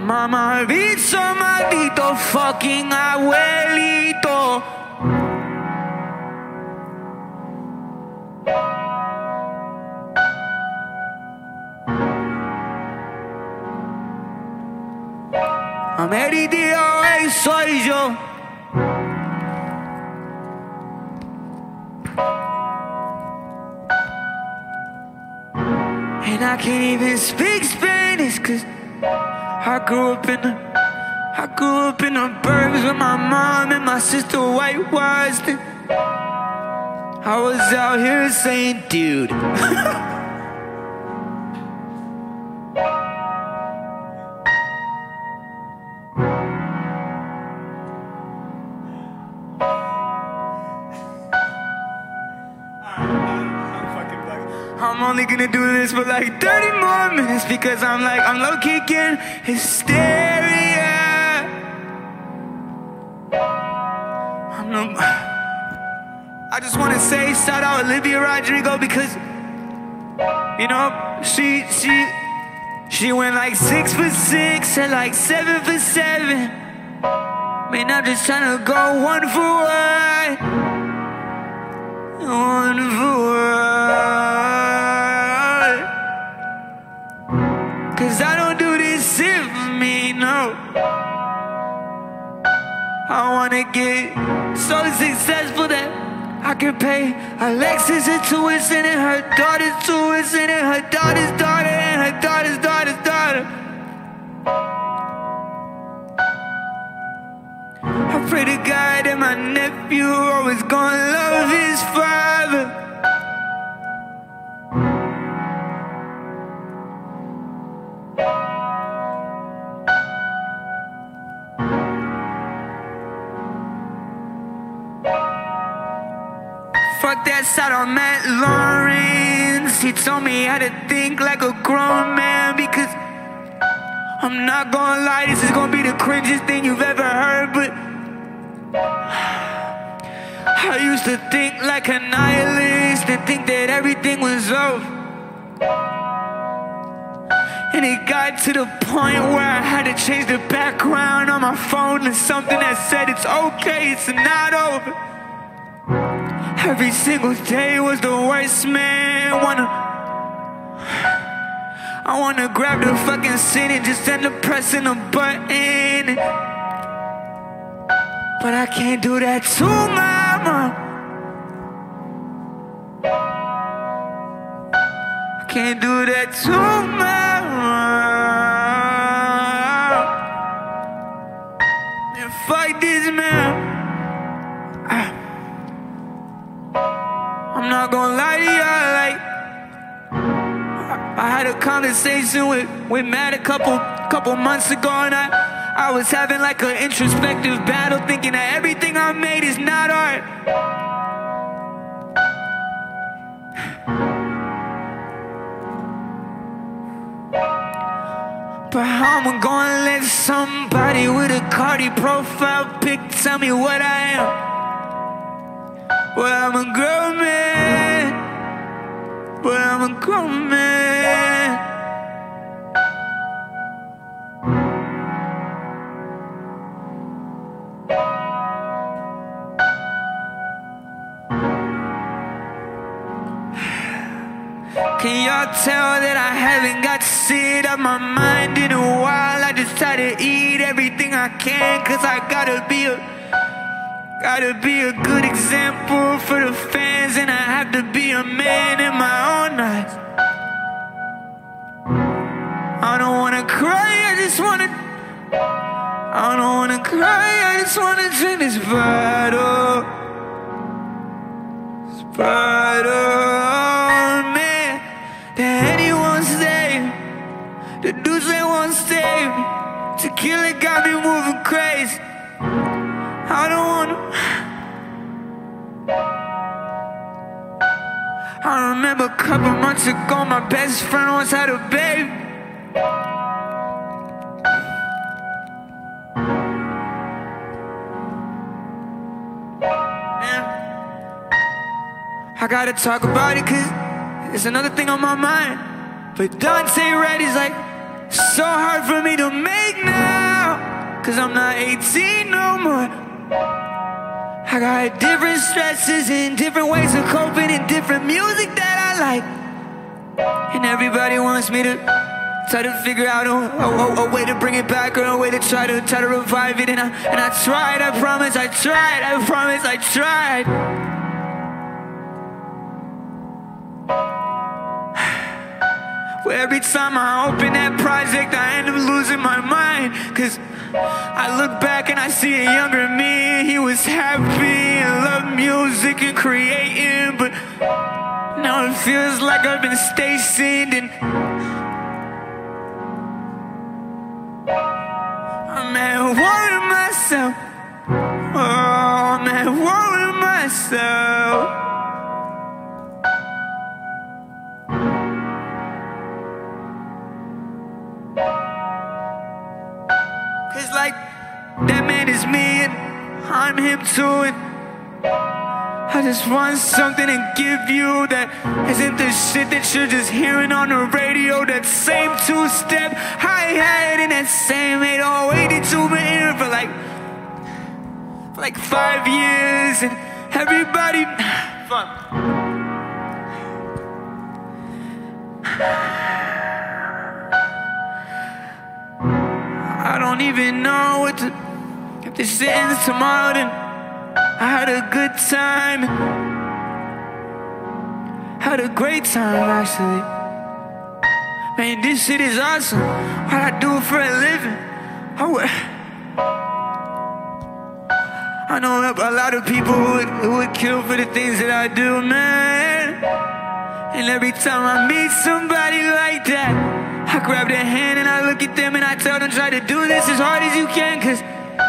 Mama bicho maldito fucking abuelito. Ameridio hoy soy yo. And I can't even speak Spanish cause I grew up in the I grew up in the burbs with my mom and my sister whitewashed it. I was out here saying, dude. <laughs> I'm gonna do this for like 30 more minutes because I'm like, I'm low key getting hysteria. I'm no, I just wanna say, shout out Olivia Rodrigo because, you know, she, she, she went like six for six and like seven for seven. Man, I'm just trying to go one for one. One for one. Cause I don't do this for me, no. I wanna get so successful that I can pay Alexis a tuition and her daughter's tuition and her daughter's daughter and her daughter's daughter's daughter. I pray to God that my nephew always gonna love his father. Side on Matt Lawrence. He told me how to think like a grown man because I'm not gonna lie, this is gonna be the cringiest thing you've ever heard, but I used to think like a nihilist and think that everything was over. And it got to the point where I had to change the background on my phone to something that said it's okay, it's not over. Every single day was the worst, man. Wanna. I wanna grab the fucking and just end up pressing a button. But I can't do that to mama. I can't do that to mama. Had a conversation with, with Matt a couple couple months ago and I, I was having like an introspective battle thinking that everything I made is not art. But how am I gonna let somebody with a Cardi profile pic tell me what I am? Well, I'm a grown man. Well, I'm a grown man. Tell that I haven't got shit out my mind in a while? I just try to eat everything I can, cause I gotta be a Gotta be a good example for the fans, and I have to be a man in my own eyes. I don't wanna cry, I just wanna. I don't wanna cry, I just wanna drink this bottle. This bottle, me. Tequila got me moving crazy. I don't wanna. I remember a couple months ago, my best friend once had a baby. I gotta talk about it cause it's another thing on my mind. But Dante Reddy's like, so hard for me to make now. Cause I'm not 18 no more. I got different stresses and different ways of coping and different music that I like. And everybody wants me to try to figure out a, a, a, way to bring it back or a way to try to try to revive it. And I and I tried, I promise I tried, I promise I tried. Well, every time I open that project, I end up losing my mind. Cause I look back and I see a younger me. He was happy and loved music and creating, but now it feels like I've been stationed and I'm at war with myself. Oh, I'm at war with myself. Like that man is me and I'm him too and I just want something to give you that isn't the shit that you're just hearing on the radio. That same two-step hi-hat and that same 8082 been here for like for like five years and everybody <sighs> fuck. Don't even know what to if this ends tomorrow then I had a good time. Had a great time actually. Man, this shit is awesome. What I do for a living. Oh, I would. I know a lot of people would, would kill for the things that I do, man. And every time I meet somebody like that, I grab their hand and I look at them and I tell them try to do this as hard as you can, cause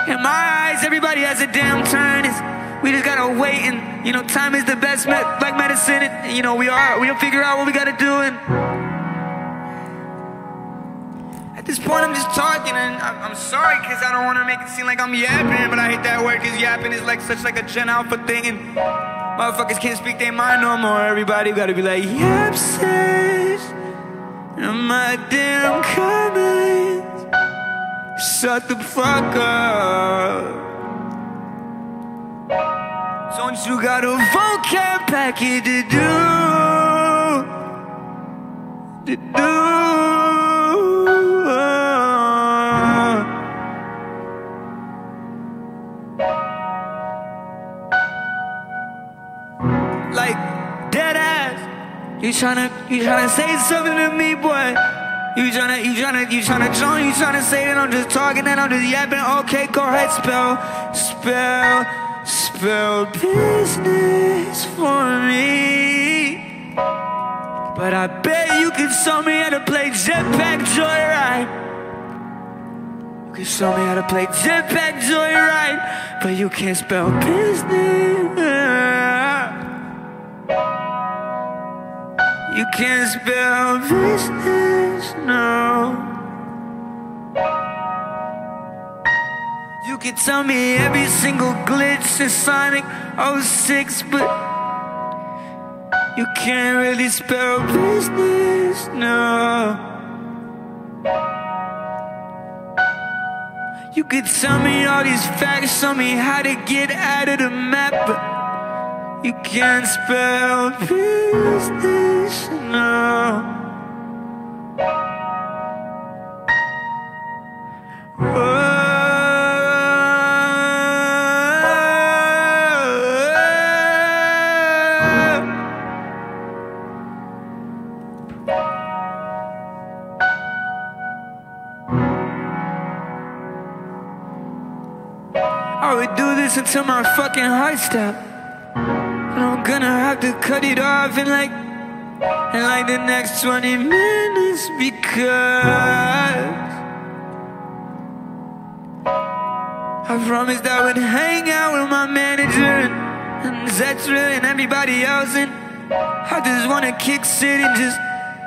in my eyes, everybody has a damn turn. It's, we just gotta wait and, you know, time is the best me- like medicine. And, you know, we are, we'll figure out what we gotta do. And at this point, I'm just talking and I'm, I'm sorry because I don't wanna make it seem like I'm yapping, but I hate that word because yapping is like such like a Gen Alpha thing and motherfuckers can't speak their mind no more. Everybody gotta be like, yep, sis, my damn comments. Shut the fuck up. Don't you got a vocab packet to do? To do. You tryna, you tryna say something to me, boy? You tryna, you tryna, you tryna join, you tryna say that I'm just talking, that I'm just yapping. Okay, go ahead, spell, spell, spell business for me. But I bet you can show me how to play Jetpack Joyride. You can show me how to play Jetpack Joyride, but you can't spell business. You can't spell business, no. You can tell me every single glitch in Sonic 06, but you can't really spell business, no. You could tell me all these facts, show me how to get out of the map, but you can't spell business, no. Oh. I would do this until my fucking heart stopped. And I'm gonna have to cut it off in like in like the next 20 minutes because I promised I would hang out with my manager and, Zetra and everybody else and I just wanna kick it and just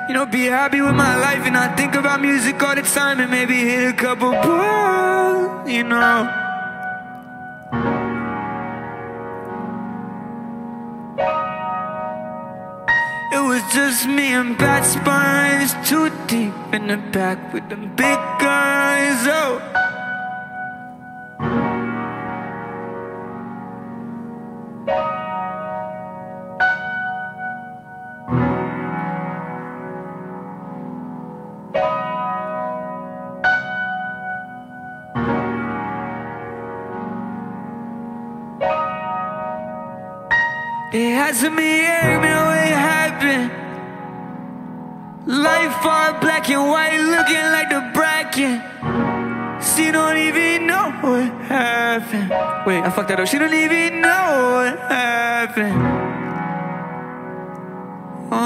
you know be happy with my life and I think about music all the time and maybe hit a couple balls, you know. Was just me and bad spines Too deep in the back with them big guys Oh. They asked me, and white, looking like the bracket. She don't even know what happened. Wait, I fucked that up. She don't even know what happened. Oh,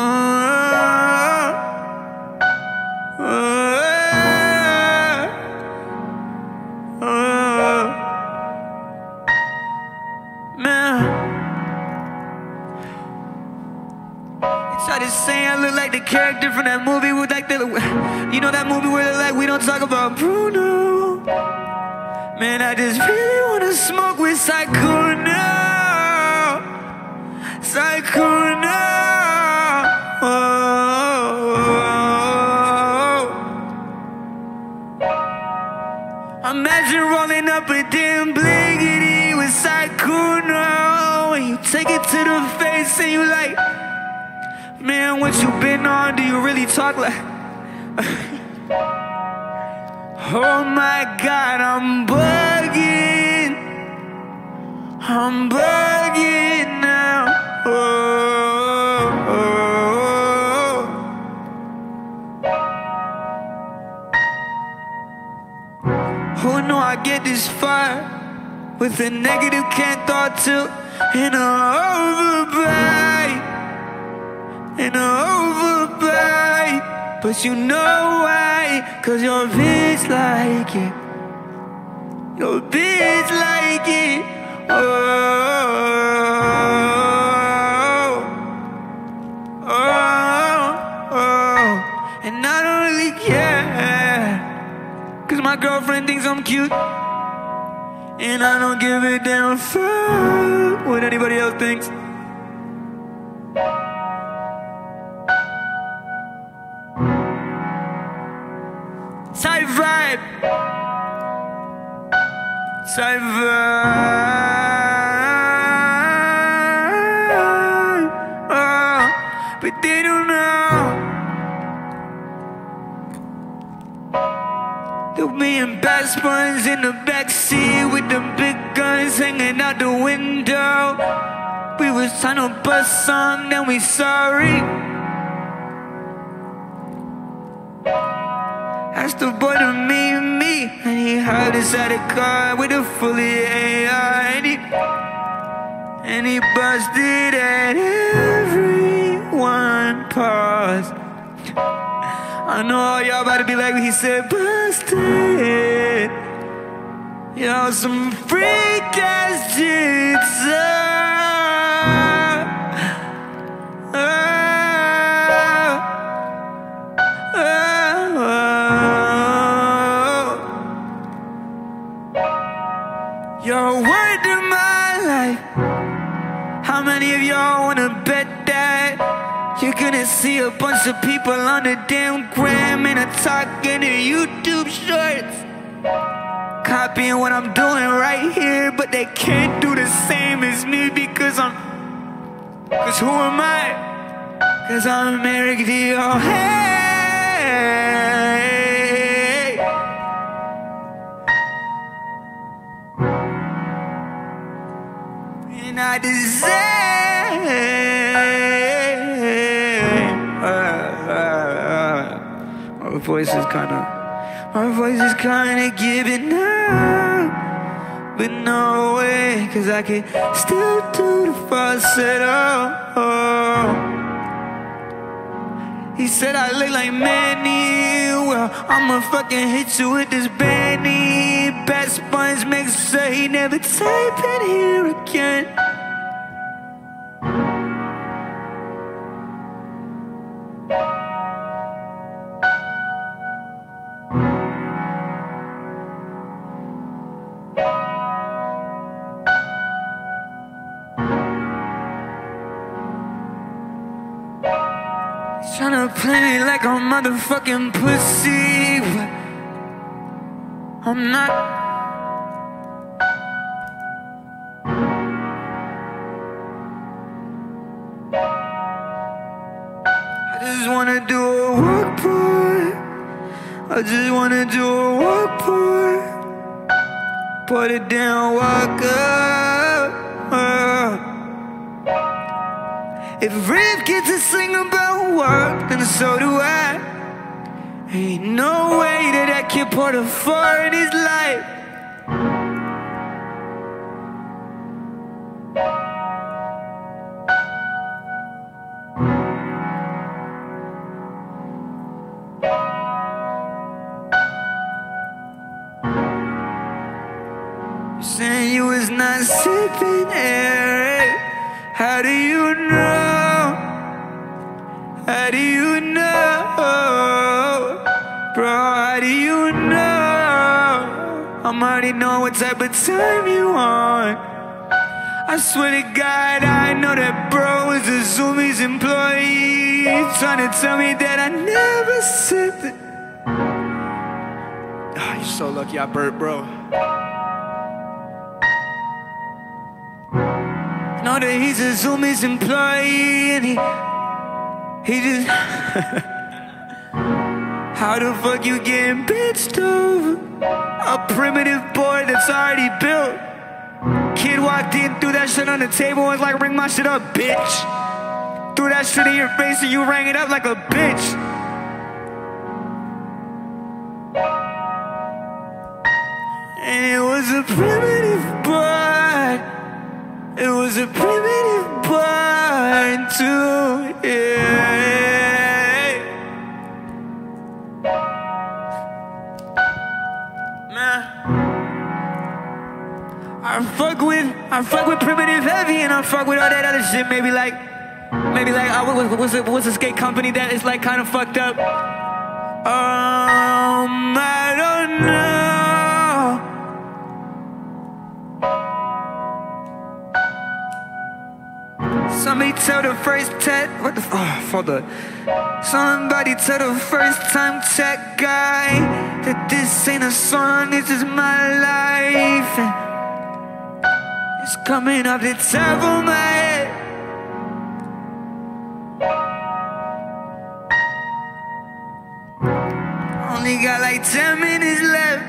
oh, oh. Man. Try to say I look like the character from that movie with like the, you know that movie where they're like, we don't talk about Bruno. Man, I just really wanna smoke with Sykkuno. Sykkuno. Oh. Imagine rolling up a damn bliggity with Sykkuno. And you take it to the face and you like, man, what you been on? Do you really talk like? Oh my God, I'm bugging. I'm bugging now. Oh, oh, oh. Who knew I get this far with a negative can't thought to in a overbite, in a overbite. But you know why? Cause your bitch like it. Your bitch like it. Oh, oh, oh. And I don't really care. Cause my girlfriend thinks I'm cute. And I don't give a damn fuck what anybody else thinks. Type. Type vibe. Oh, but they don't know. They'll be in best buns in the backseat with them big guns hanging out the window. We was trying to bust some, then we sorry. Asked the boy to meet me, and he hid inside a car with a fully AR, and he, and he busted at everyone. Pause. I know all y'all about to be like, he said, busted. Y'all some freak ass jits. Oh, oh, You're a word in my life. How many of y'all wanna bet that you're gonna see a bunch of people on the damn gram and a talking to YouTube shorts? Copying what I'm doing right here, but they can't do the same as me because I'm. Cause who am I? Cause I'm Eric. I deserve. my voice is kinda. My voice is kinda giving up. But no way, cause I can still do the falsetto. He said I look like Manny. Well, I'ma fucking hit you with this Benny. Best buns make sure he never type in here again. Motherfucking pussy. I'm not. I just wanna do a walk, boy. I just wanna do a walk, boy. Put it down, walk up. If Riff gets to sing about work, then so do I. Ain't no way that I can put a four in his life. Type of time you want. I swear to God, I know that bro is a Zumiez employee. Trying to tell me that I never sipped it. Ah, you're so lucky I burnt, bro. Know that he's a Zumiez employee and he he just <laughs> How the fuck you getting bitched over? A primitive boy that's already built. Kid walked in, threw that shit on the table, was like, ring my shit up, bitch. Threw that shit in your face and you rang it up like a bitch. And it was a primitive boy. It was a I fuck with primitive heavy, and I fuck with all that other shit. Maybe like, maybe like, uh, what, what, what's the, what's the skate company that is like kind of fucked up? Um, I don't know. Somebody tell the first tech, what the, oh, <sighs> father. Somebody tell the first time tech guy that this ain't a song, this is my life. It's coming up the top of my head. Only got like 10 minutes left.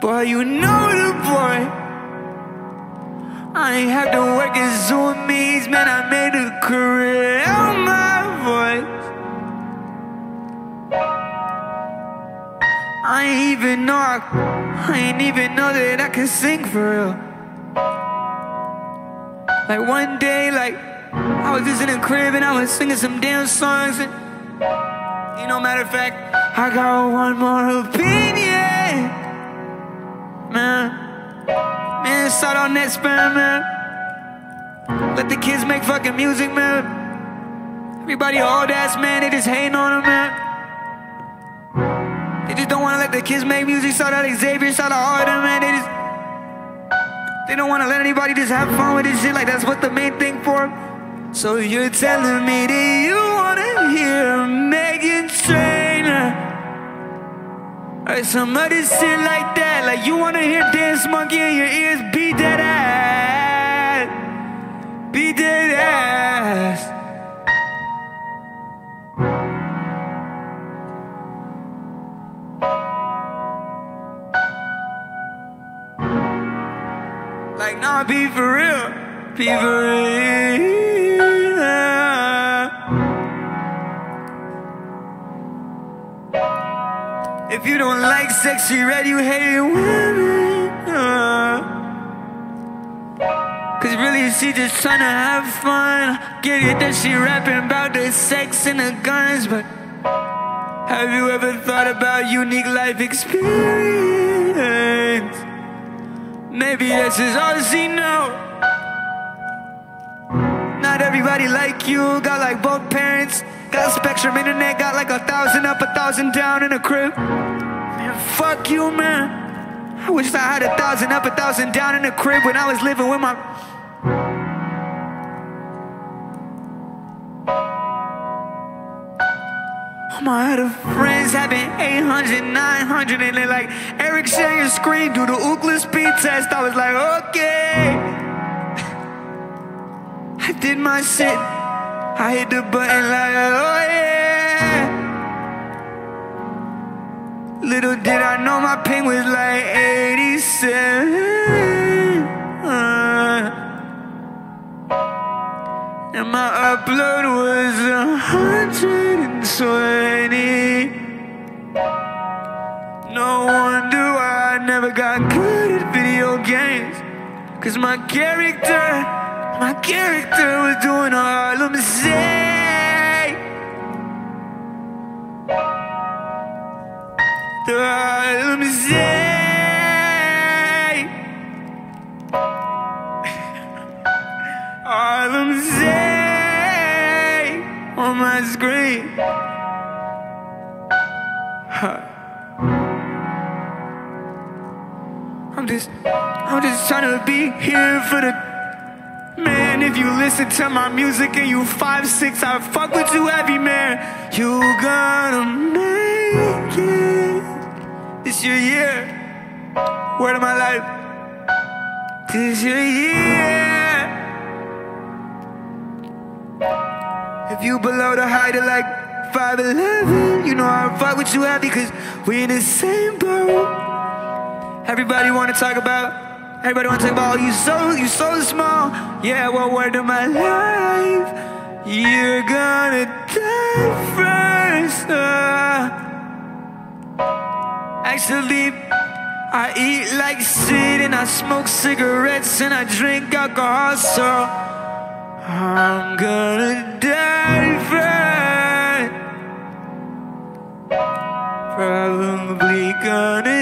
Boy, you know the boy. I ain't have to work as at Zumiez, man. I made a career I ain't even know I, I ain't even know that I can sing for real. Like one day, like I was just in a crib and I was singing some damn songs and you know, matter of fact, I got one more opinion, man. Man, start on that spam, man. Let the kids make fucking music, man. Everybody old ass, man, they just hating on them, man. They just don't wanna let the kids make music. Shout out Xavier, shout out all man. They just they don't wanna let anybody just have fun with this shit. Like that's what the main thing for. So you're telling me that you wanna hear Meghan Trainor or some other shit like that. Like you wanna hear Dance Monkey in your ears, beat that ass, beat that ass. Like, nah, be for real. Be for real. If you don't like Sexyy Red, you hate women. Cause really, she just trying to have fun. Get it that she rapping about the sex and the guns, but have you ever thought about unique life experience? Maybe that's just all she know. Not everybody like you, got like both parents. Got a Spectrum Internet, got like a thousand up, a thousand down in a crib. Man, fuck you, man. I wish I had a thousand up, a thousand down in a crib when I was living with my. All my other friends having 800, 900, and they're like, Eric, share your screen, do the Ookla speed test. I was like, okay. <laughs> I did my shit. I hit the button like, oh yeah. Little did I know my ping was like 87. Uh, and my upload was 120. No wonder I never got good at video games. Cause my character, my character was doing Harlem Shake. The To be here for the man. If you listen to my music and you five six, I fuck with you heavy, man. You gonna make it. This your year. Word of my life. This your year. If you below the height of like 5'11, you know I fuck with you heavy, cause we in the same boat. Everybody wanna talk about, everybody wanna talk about, you so, you so small. Yeah, what word of my life, you're gonna die first. Uh, actually, I eat like shit and I smoke cigarettes and I drink alcohol, so I'm gonna die first. Probably gonna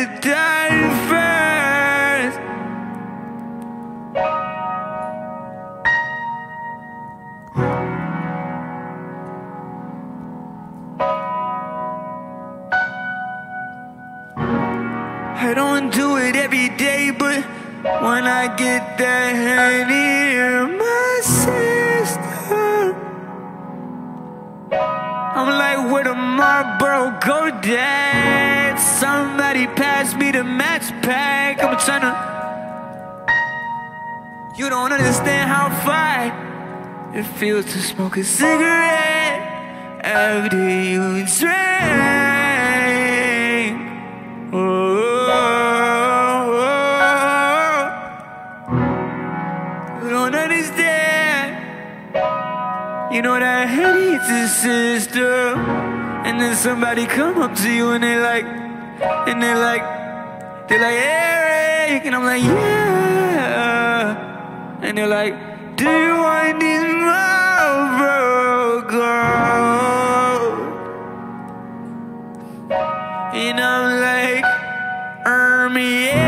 don't do it every day, but when I get that honey in my system, I'm like, where the Marlboro go, Dad? Somebody pass me the match pack. I'm trying to. You don't understand how fine it feels to smoke a cigarette after you drink. Oh, You know that hates a sister, and then somebody come up to you and they like, and they like, they're like Eric, and I'm like yeah, and they're like, do you want this gold? And I'm like, um, yeah,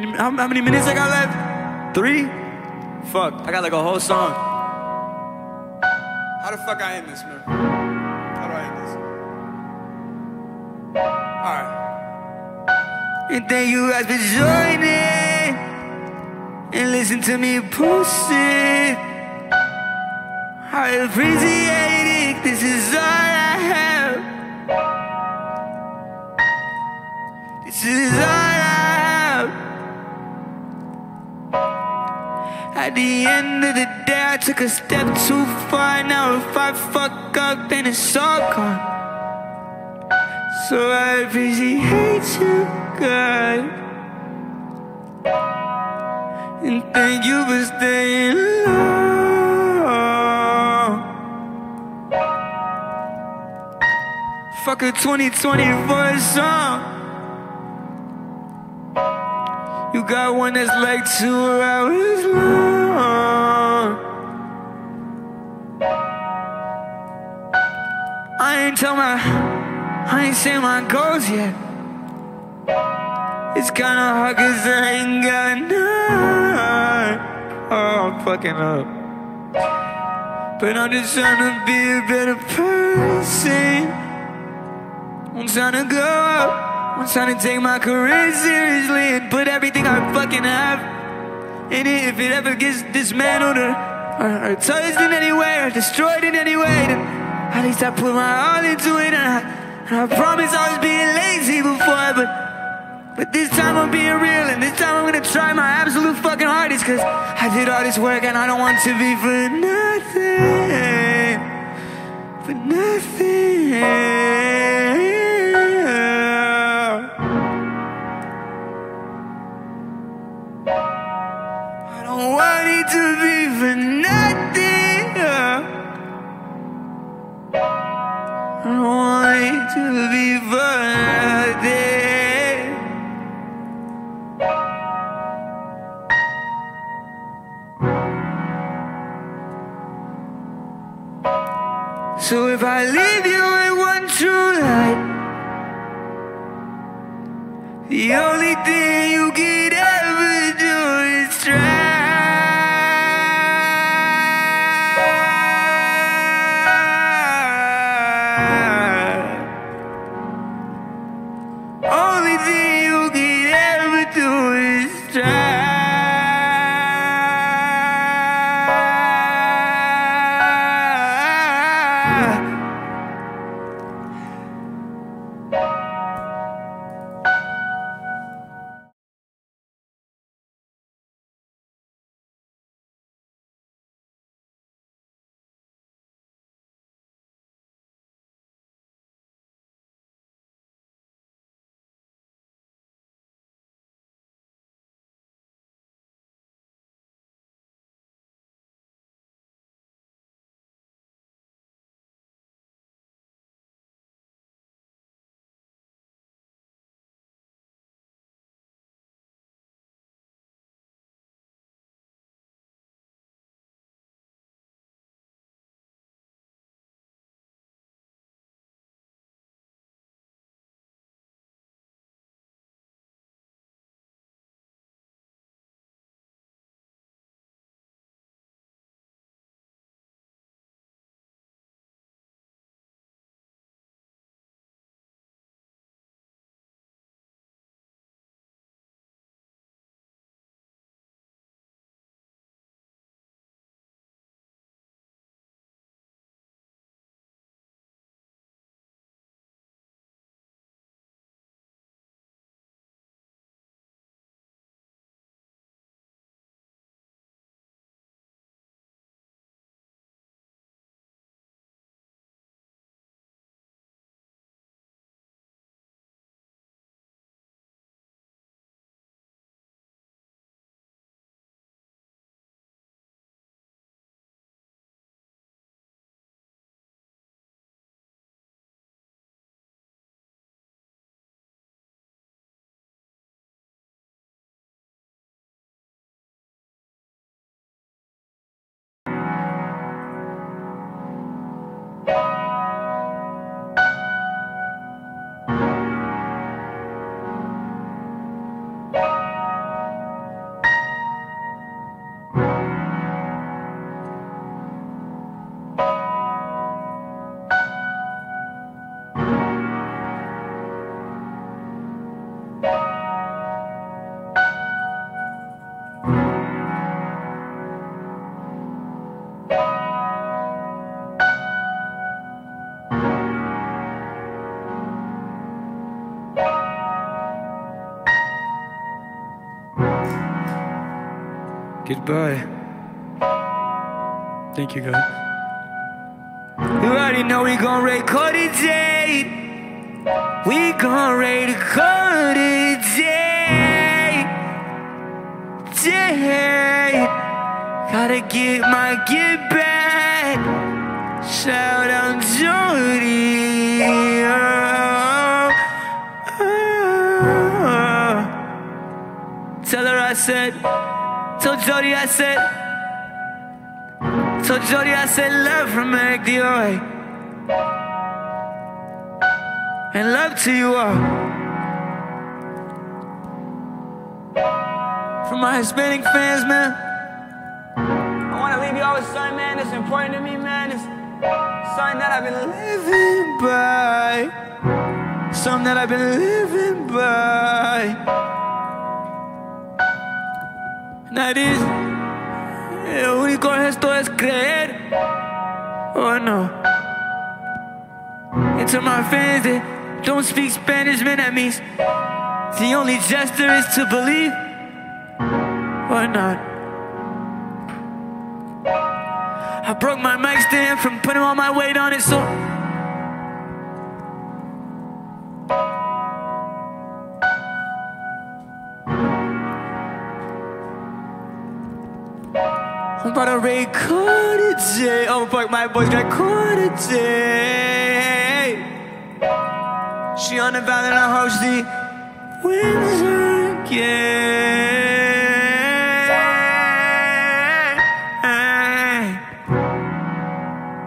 many how, how many minutes I got left? Three? Fuck, I got like a whole song. How the fuck I end this, man? How do I end this? Alright. And thank you guys for joining and listen to me post it. I appreciate it. This is all I have. This is all I have. At the end of the day, I took a step too far. Now if I fuck up, then it's all gone. So I appreciate you, God. And thank you for staying long. Fuck a 2024 song. You got one that's like two hours long. I ain't tell my, I ain't say my goals yet. It's kinda hard cause I ain't got none. Oh, I'm fucking up. But I'm just trying to be a better person. I'm trying to go up. I'm trying to take my career seriously and put everything I fucking have in it. If it ever gets dismantled or, or, or touched in any way or destroyed in any way, then at least I put my all into it. And I, and I promise I was being lazy before, but but this time I'm being real, and this time I'm gonna try my absolute fucking hardest. Cause I did all this work and I don't want to be for nothing. For nothing. If I leave you with one true light? The only thing you could Goodbye. Thank you, God. You already know we gon' record it, Jade. We gon' record it, Jade. Jade. Gotta get my get back. Shout out Jody. Oh, oh, oh. Tell her I said, Jody I said, tell Jody I said love from Mac. And love to you all. For my Hispanic fans, man. I wanna leave you all with something, man, that's important to me, man. It's something that I've been living by. Something that I've been living by. Is, el único gesto es creer. Oh no. And to my fans that don't speak Spanish, man, that means the only gesture is to believe or not. I broke my mic stand from putting all my weight on it, so. I'm about record it, Jay. Oh, fuck, my boys got it, Jay. She on the valley and I host the Windsor game.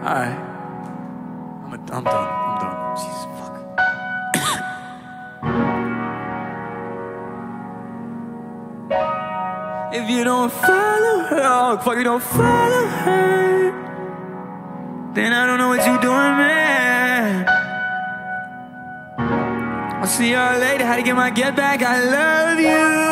Alright. I'm I'm done. I'm done. Jesus, fuck. <coughs> if you don't fuck, you don't follow her, then I don't know what you're doing, man. I'll see y'all later. How to get my get back? I love you.